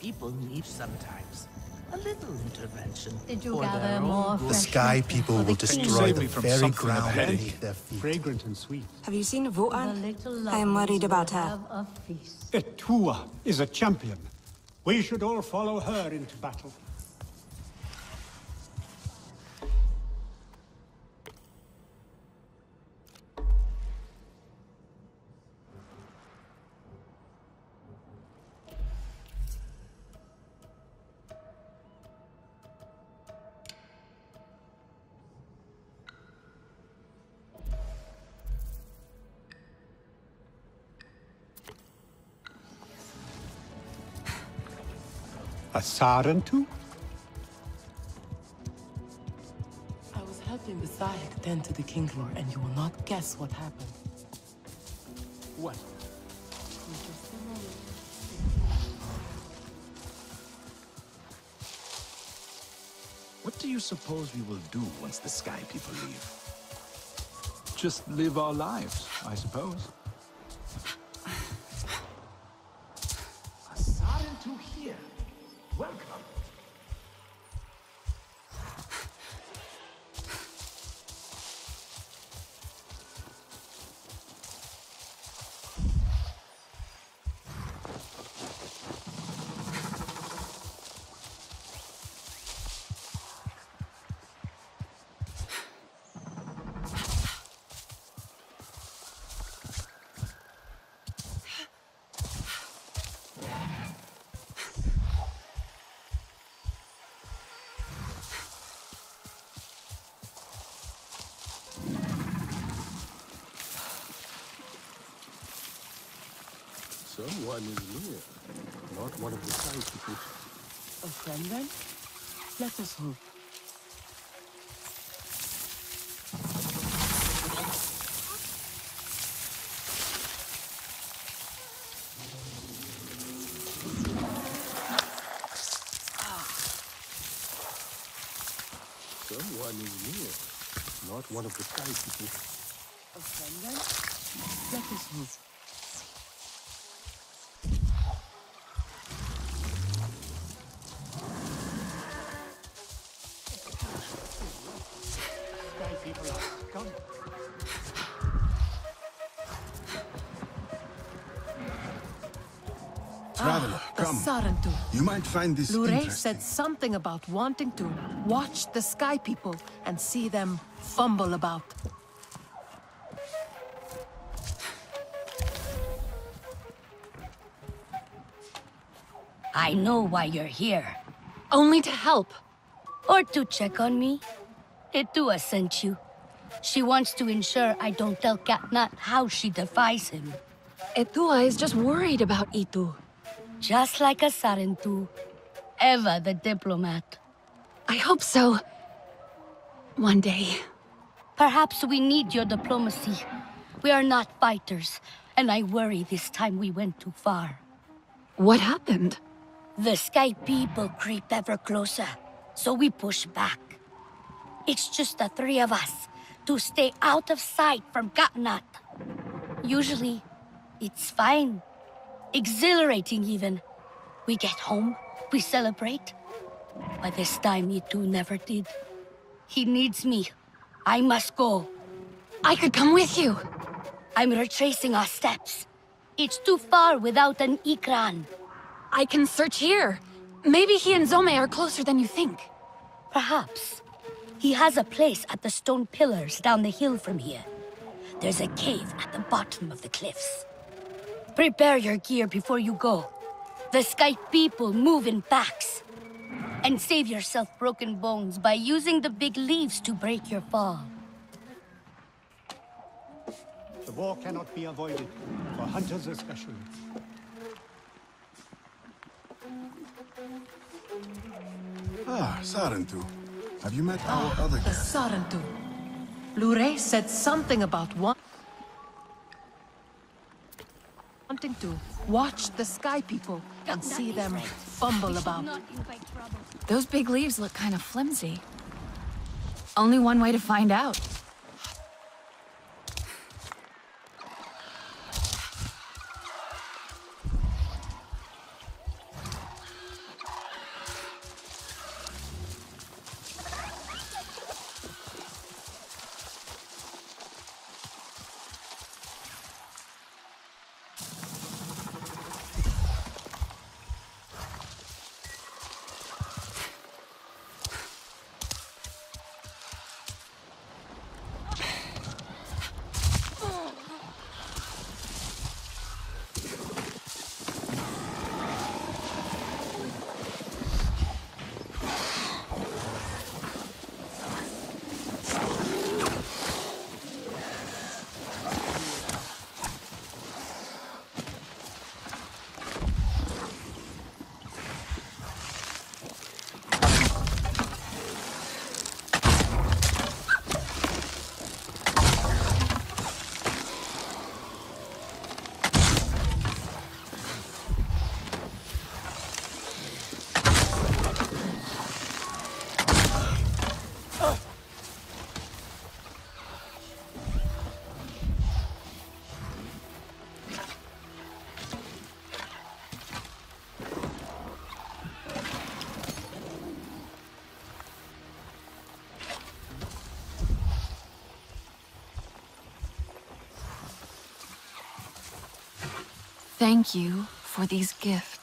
People need sometimes a little intervention. Did you gather their more fresh The Sky meat People will destroy the me from very something of a ground beneath their feet. Fragrant and sweet. Have you seen The I am worried about her. a feast. Etua is a champion. We should all follow her into battle. A Sarentu? I was helping the Tsahik tend to the Kinglor, and you will not guess what happened. What? What do you suppose we will do once the Sky People leave? Just live our lives, I suppose. Someone is near. Not one of the Sky People. A friend then? Let us hope. Someone is near. Not one of the Sky People. A friend then? Let us hope. The come. Sarentu. You might find this Lure interesting. said something about wanting to watch the sky people and see them fumble about. I know why you're here. Only to help. Or to check on me. Etua sent you. She wants to ensure I don't tell Katnat how she defies him. Etua is just worried about Itu. Just like a Sarentu. ever the diplomat. I hope so. One day. Perhaps we need your diplomacy. We are not fighters, and I worry this time we went too far. What happened? The Sky people creep ever closer, so we push back. It's just the three of us to stay out of sight from Katnat. Usually, it's fine. Exhilarating, even. We get home, we celebrate. But this time, you two never did. He needs me. I must go. I could come with you. I'm retracing our steps. It's too far without an Ikran. I can search here. Maybe he and Zome are closer than you think. Perhaps. He has a place at the stone pillars down the hill from here. There's a cave at the bottom of the cliffs. Prepare your gear before you go. The Sky people move in packs. And save yourself broken bones by using the big leaves to break your fall. The war cannot be avoided, for hunters especially. Ah, Sarentu. Have you met our other The guest? Sarentu. Lure said something about one... wanting to watch the Sky People and see them fumble about. Those big leaves look kind of flimsy. Only one way to find out. Thank you for these gifts.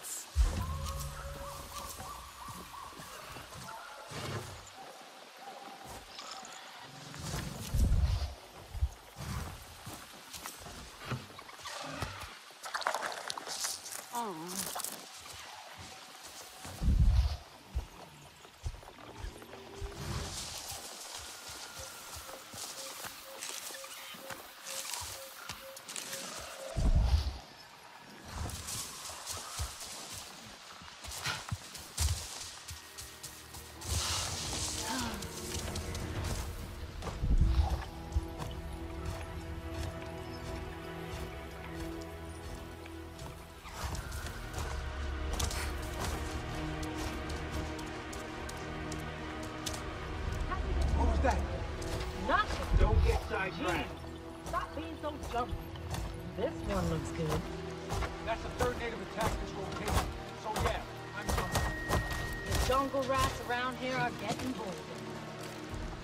Around here are getting bored.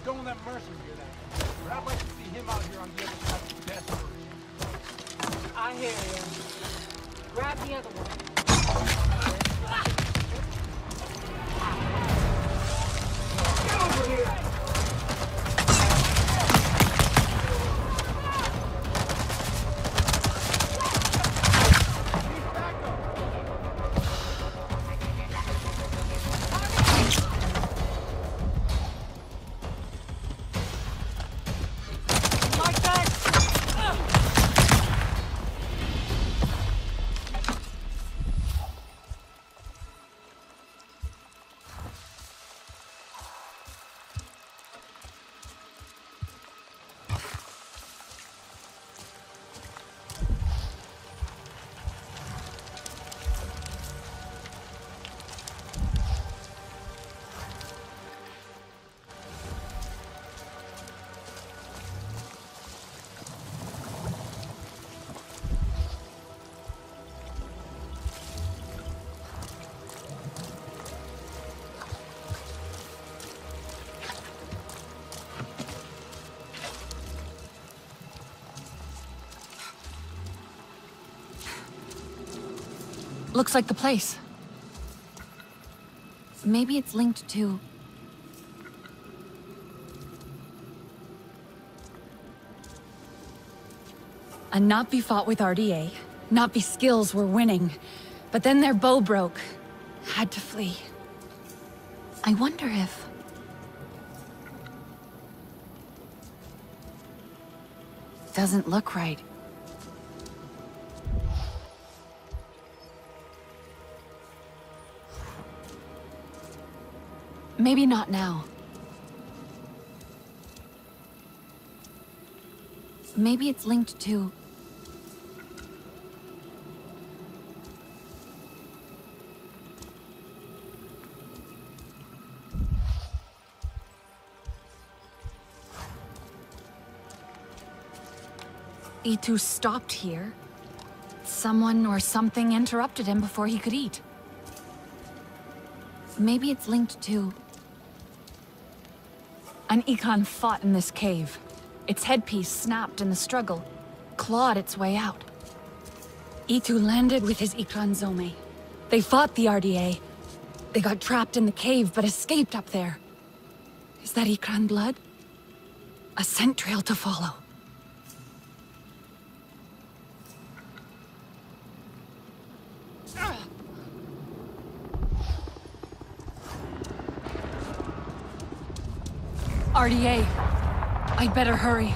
Don't let Mercer hear that. But I'd like to see him out here on the other side of the desert. I hear you. Grab the other one. Looks like the place. Maybe it's linked to... A Na'vi fought with RDA. Na'vi skills were winning. But then their bow broke. Had to flee. I wonder if... Doesn't look right. Maybe not now. Maybe it's linked to... Itu stopped here. Someone or something interrupted him before he could eat. Maybe it's linked to... An Ikran fought in this cave. Its headpiece snapped in the struggle, clawed its way out. Itu landed with his Ikran Zome. They fought the RDA. They got trapped in the cave, but escaped up there. Is that Ikran blood? A scent trail to follow. RDA. I'd better hurry.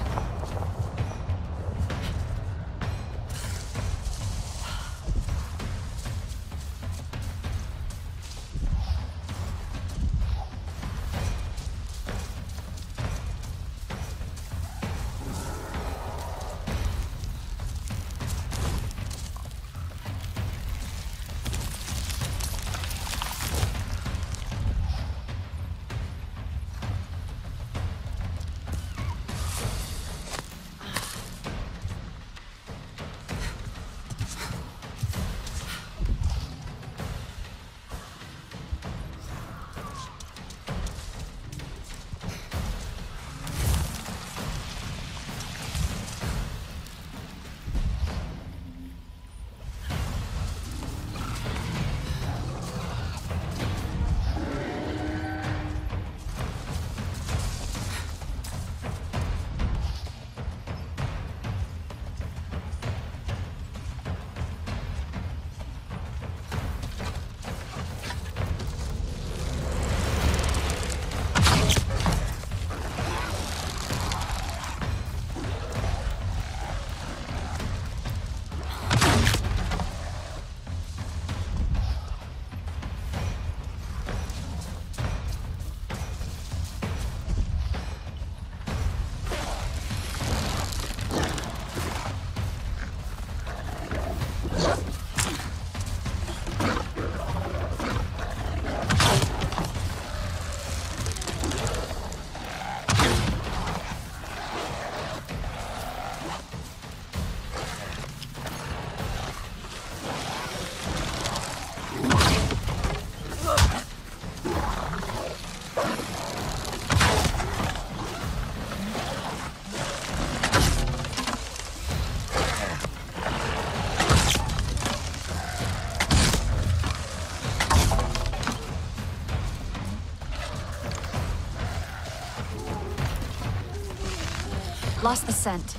Lost the scent.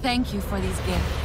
Thank you for these gifts.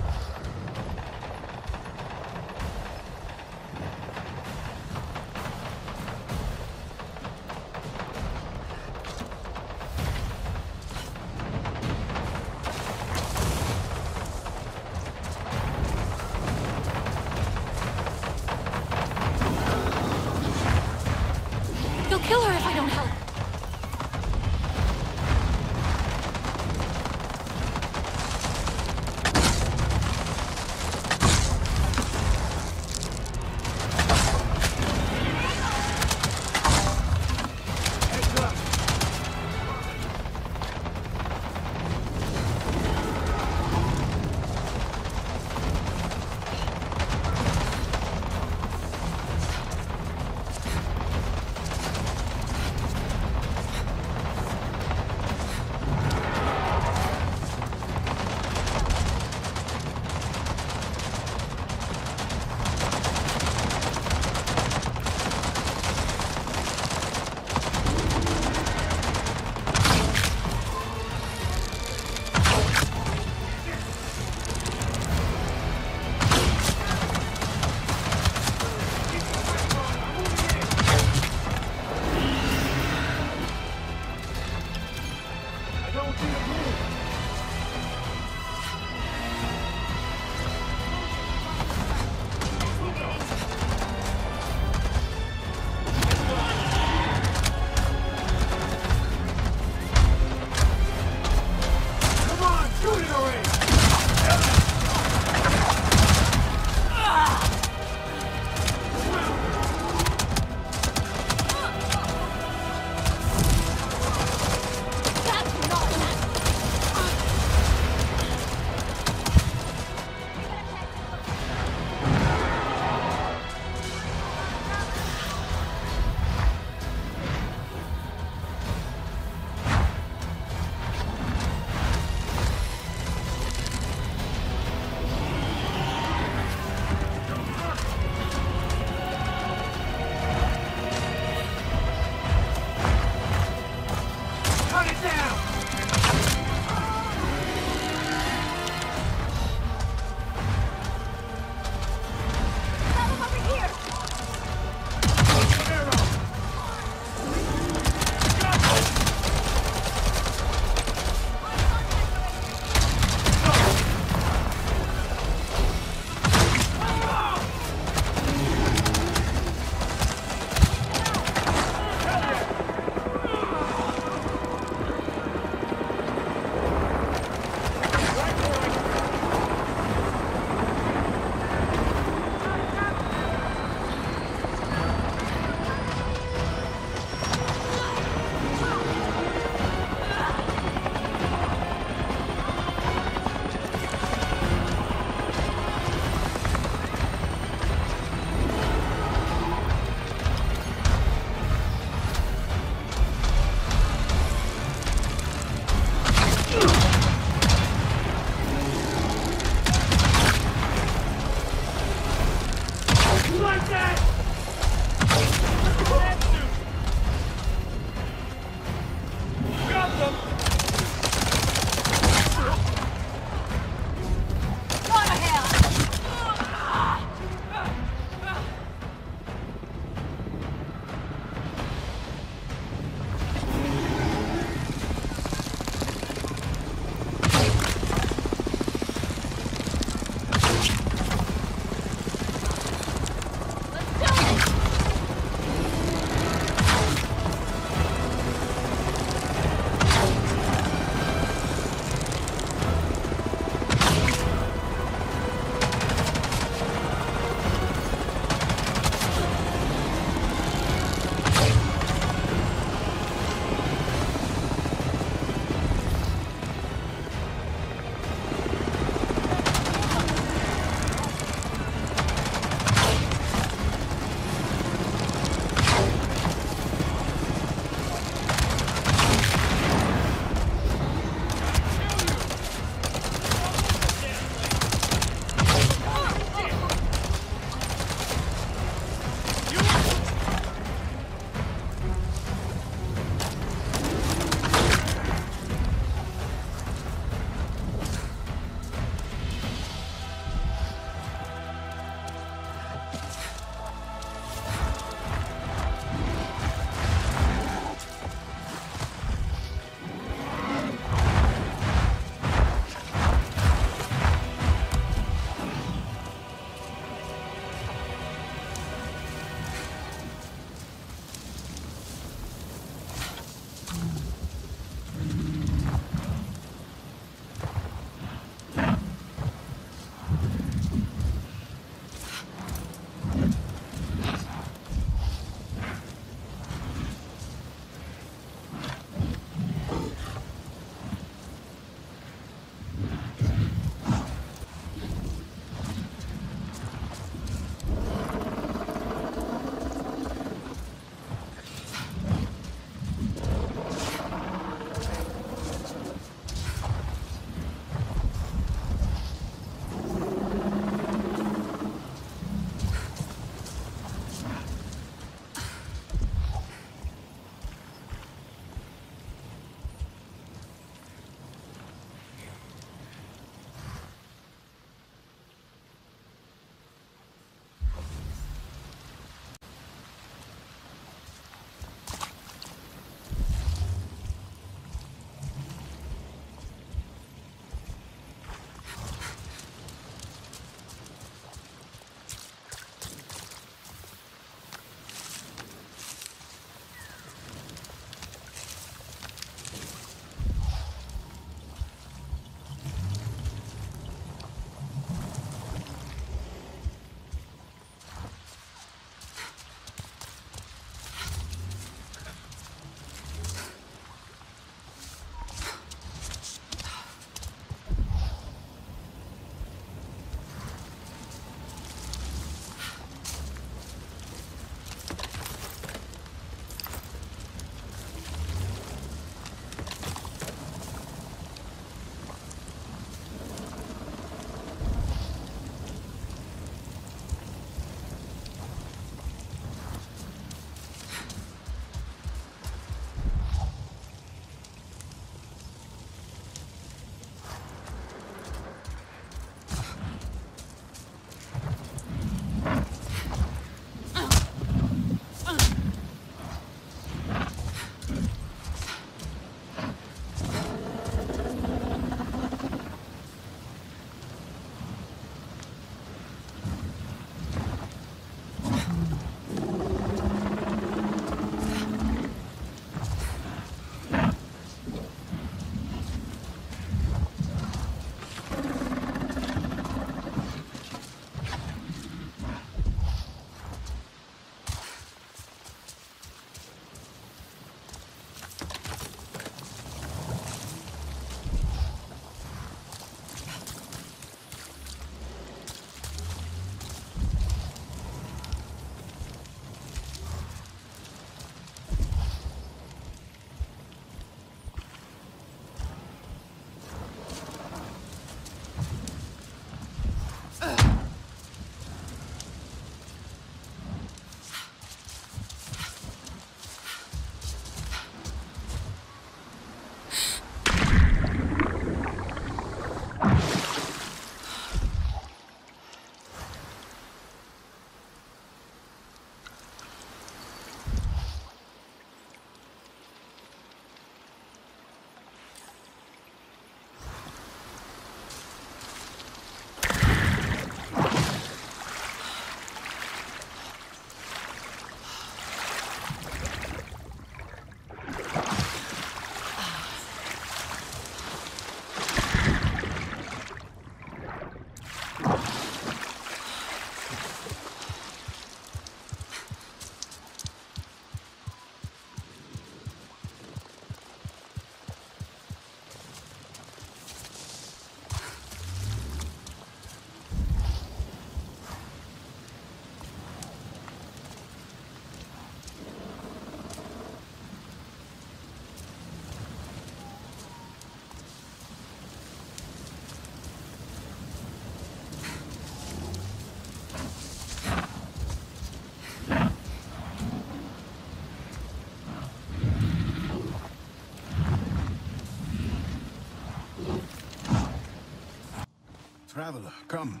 Traveler, come.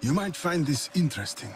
You might find this interesting.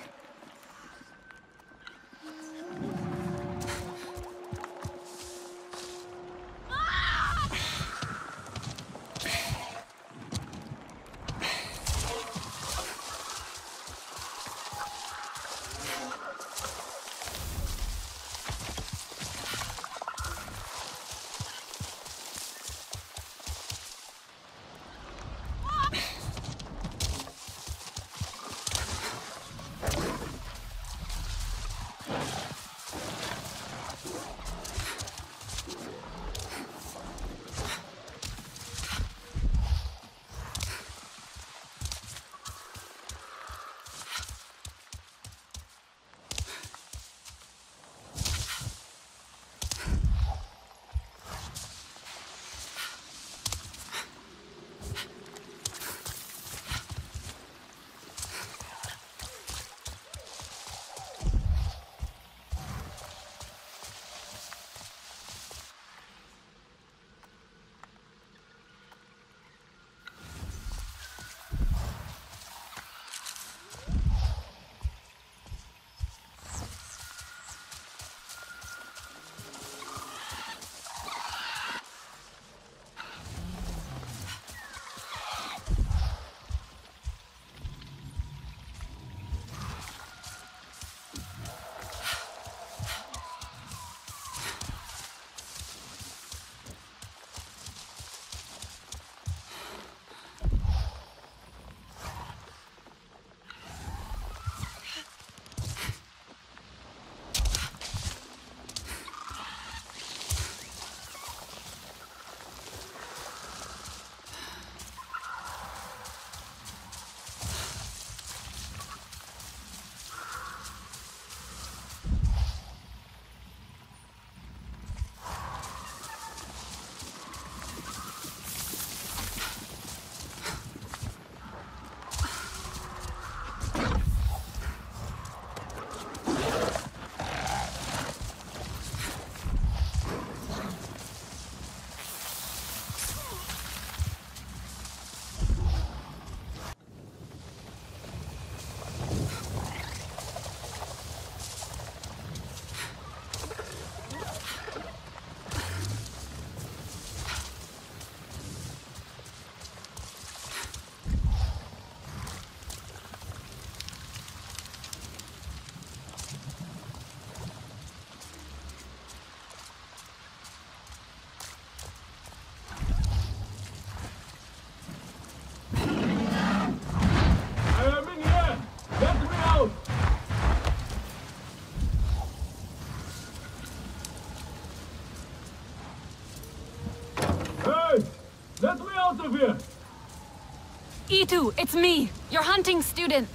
Itu, it's me, your hunting student.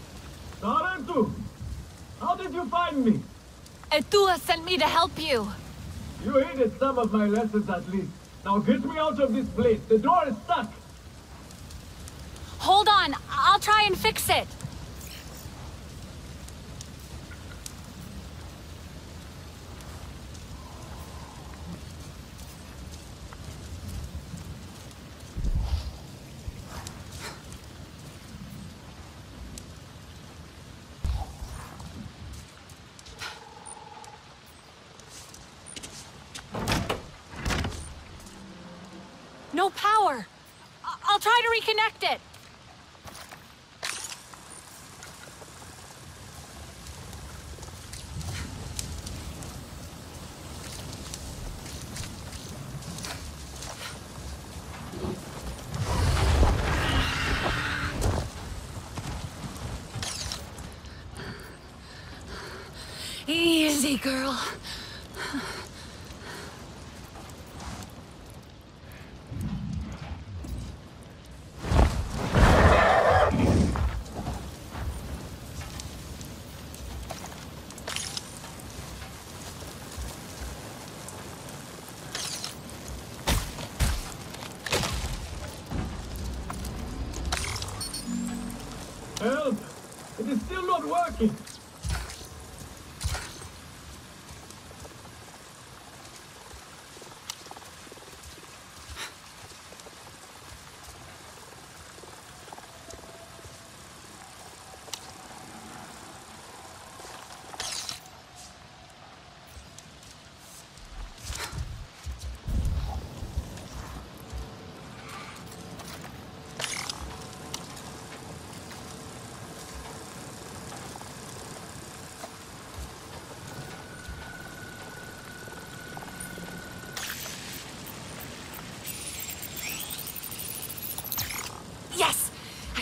Tarantu, How did you find me? Etua sent me to help you. You hated some of my lessons at least. Now get me out of this place. The door is stuck. Hold on, I'll try and fix it. No power. I- I'll try to reconnect it. Easy, girl. Help! It is still not working.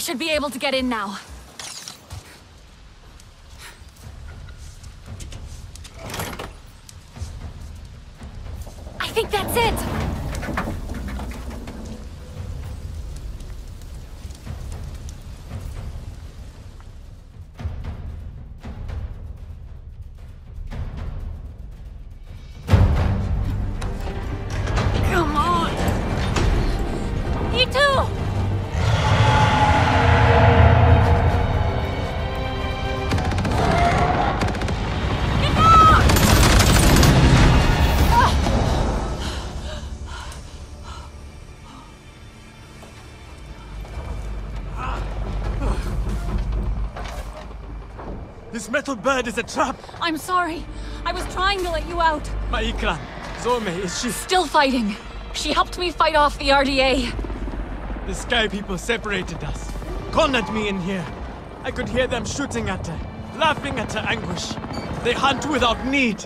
Should be able to get in now. I think that's it! Metal bird is a trap! I'm sorry. I was trying to let you out. My Ikran, Zome, is she? Still fighting. She helped me fight off the RDA. The Sky People separated us. Cornered me in here. I could hear them shooting at her, laughing at her anguish. They hunt without need.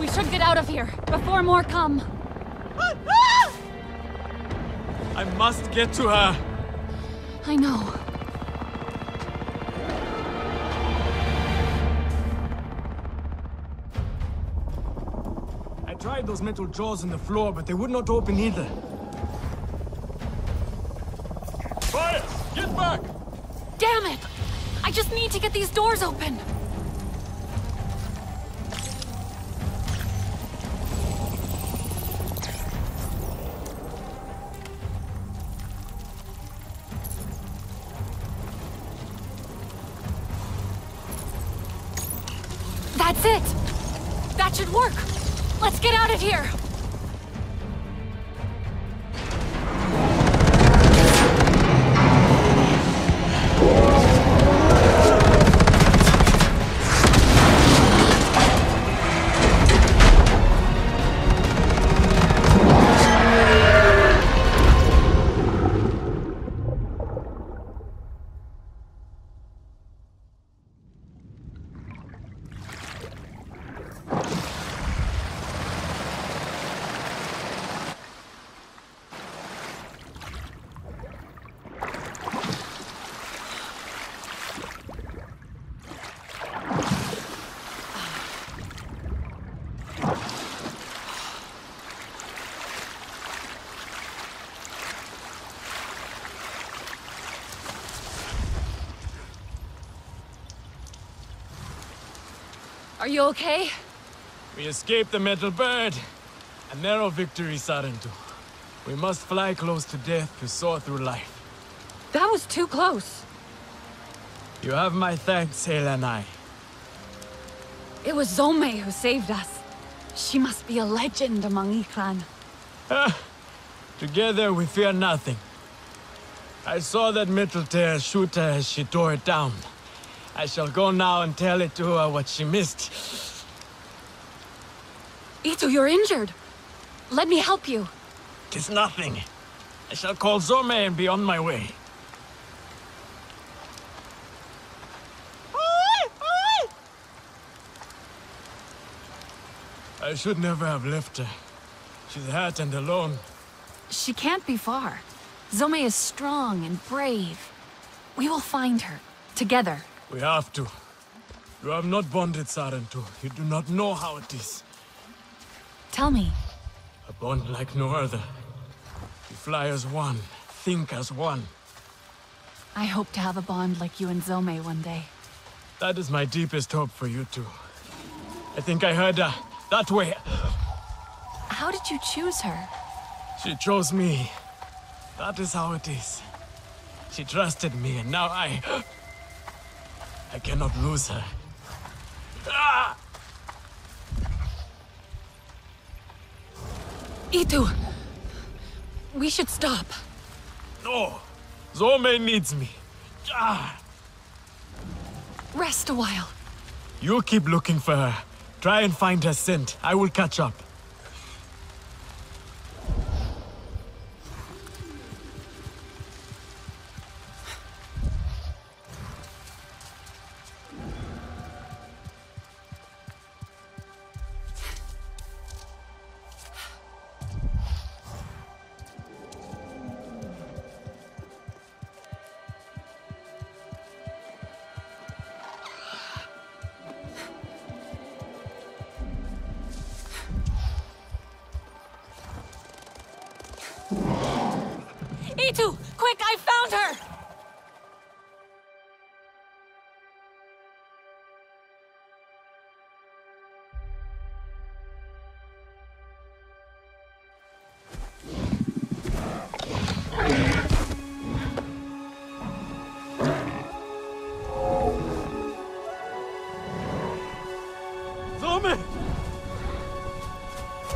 We should get out of here before more come. I must get to her. I know. Those metal jaws in the floor, but they would not open either. Fire! Get back! Damn it! I just need to get these doors open. Are you okay? We escaped the metal bird. A narrow victory, Sarentu. We must fly close to death to soar through life. That was too close. You have my thanks, Helenai. It was Zome who saved us. She must be a legend among Ikran. Together we fear nothing. I saw that metal tear shoot her as she tore it down. I shall go now and tell it to her what she missed. Itu, you're injured. Let me help you. Tis nothing. I shall call Zome and be on my way. I should never have left her. She's hurt and alone. She can't be far. Zome is strong and brave. We will find her. Together. We have to. You have not bonded, Sarentu. You do not know how it is. Tell me. A bond like no other. You fly as one, think as one. I hope to have a bond like you and Zome one day. That is my deepest hope for you two. I think I heard her. That way. How did you choose her? She chose me. That is how it is. She trusted me, and now I... I cannot lose her. Ah! Itu! We should stop. No! Zome needs me. Ah! Rest a while. You keep looking for her. Try and find her scent. I will catch up. Itu! Quick, I found her!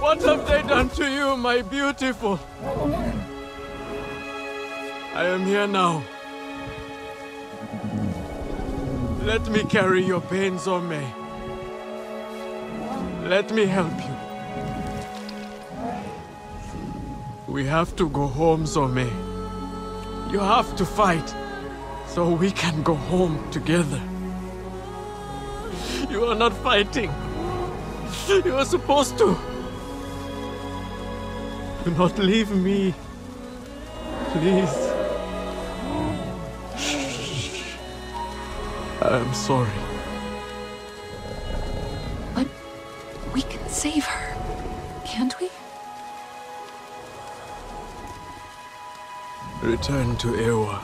What have they done to you, my beautiful? I am here now. Let me carry your pain, Zome. Let me help you. We have to go home, Zome. You have to fight so we can go home together. You are not fighting. You are supposed to. Do not leave me. Please. I am sorry. But we can save her, can't we? Return to Eywa.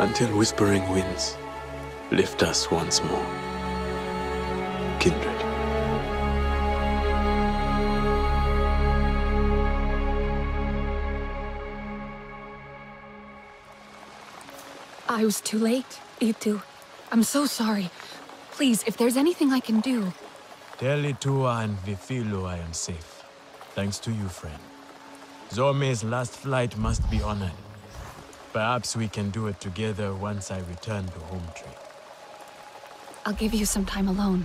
Until Whispering Winds lift us once more. I was too late, Itu. I'm so sorry. Please, if there's anything I can do. Tell Itua and Vifilo I am safe. Thanks to you, friend. Zome's last flight must be honored. Perhaps we can do it together once I return to Hometree. I'll give you some time alone.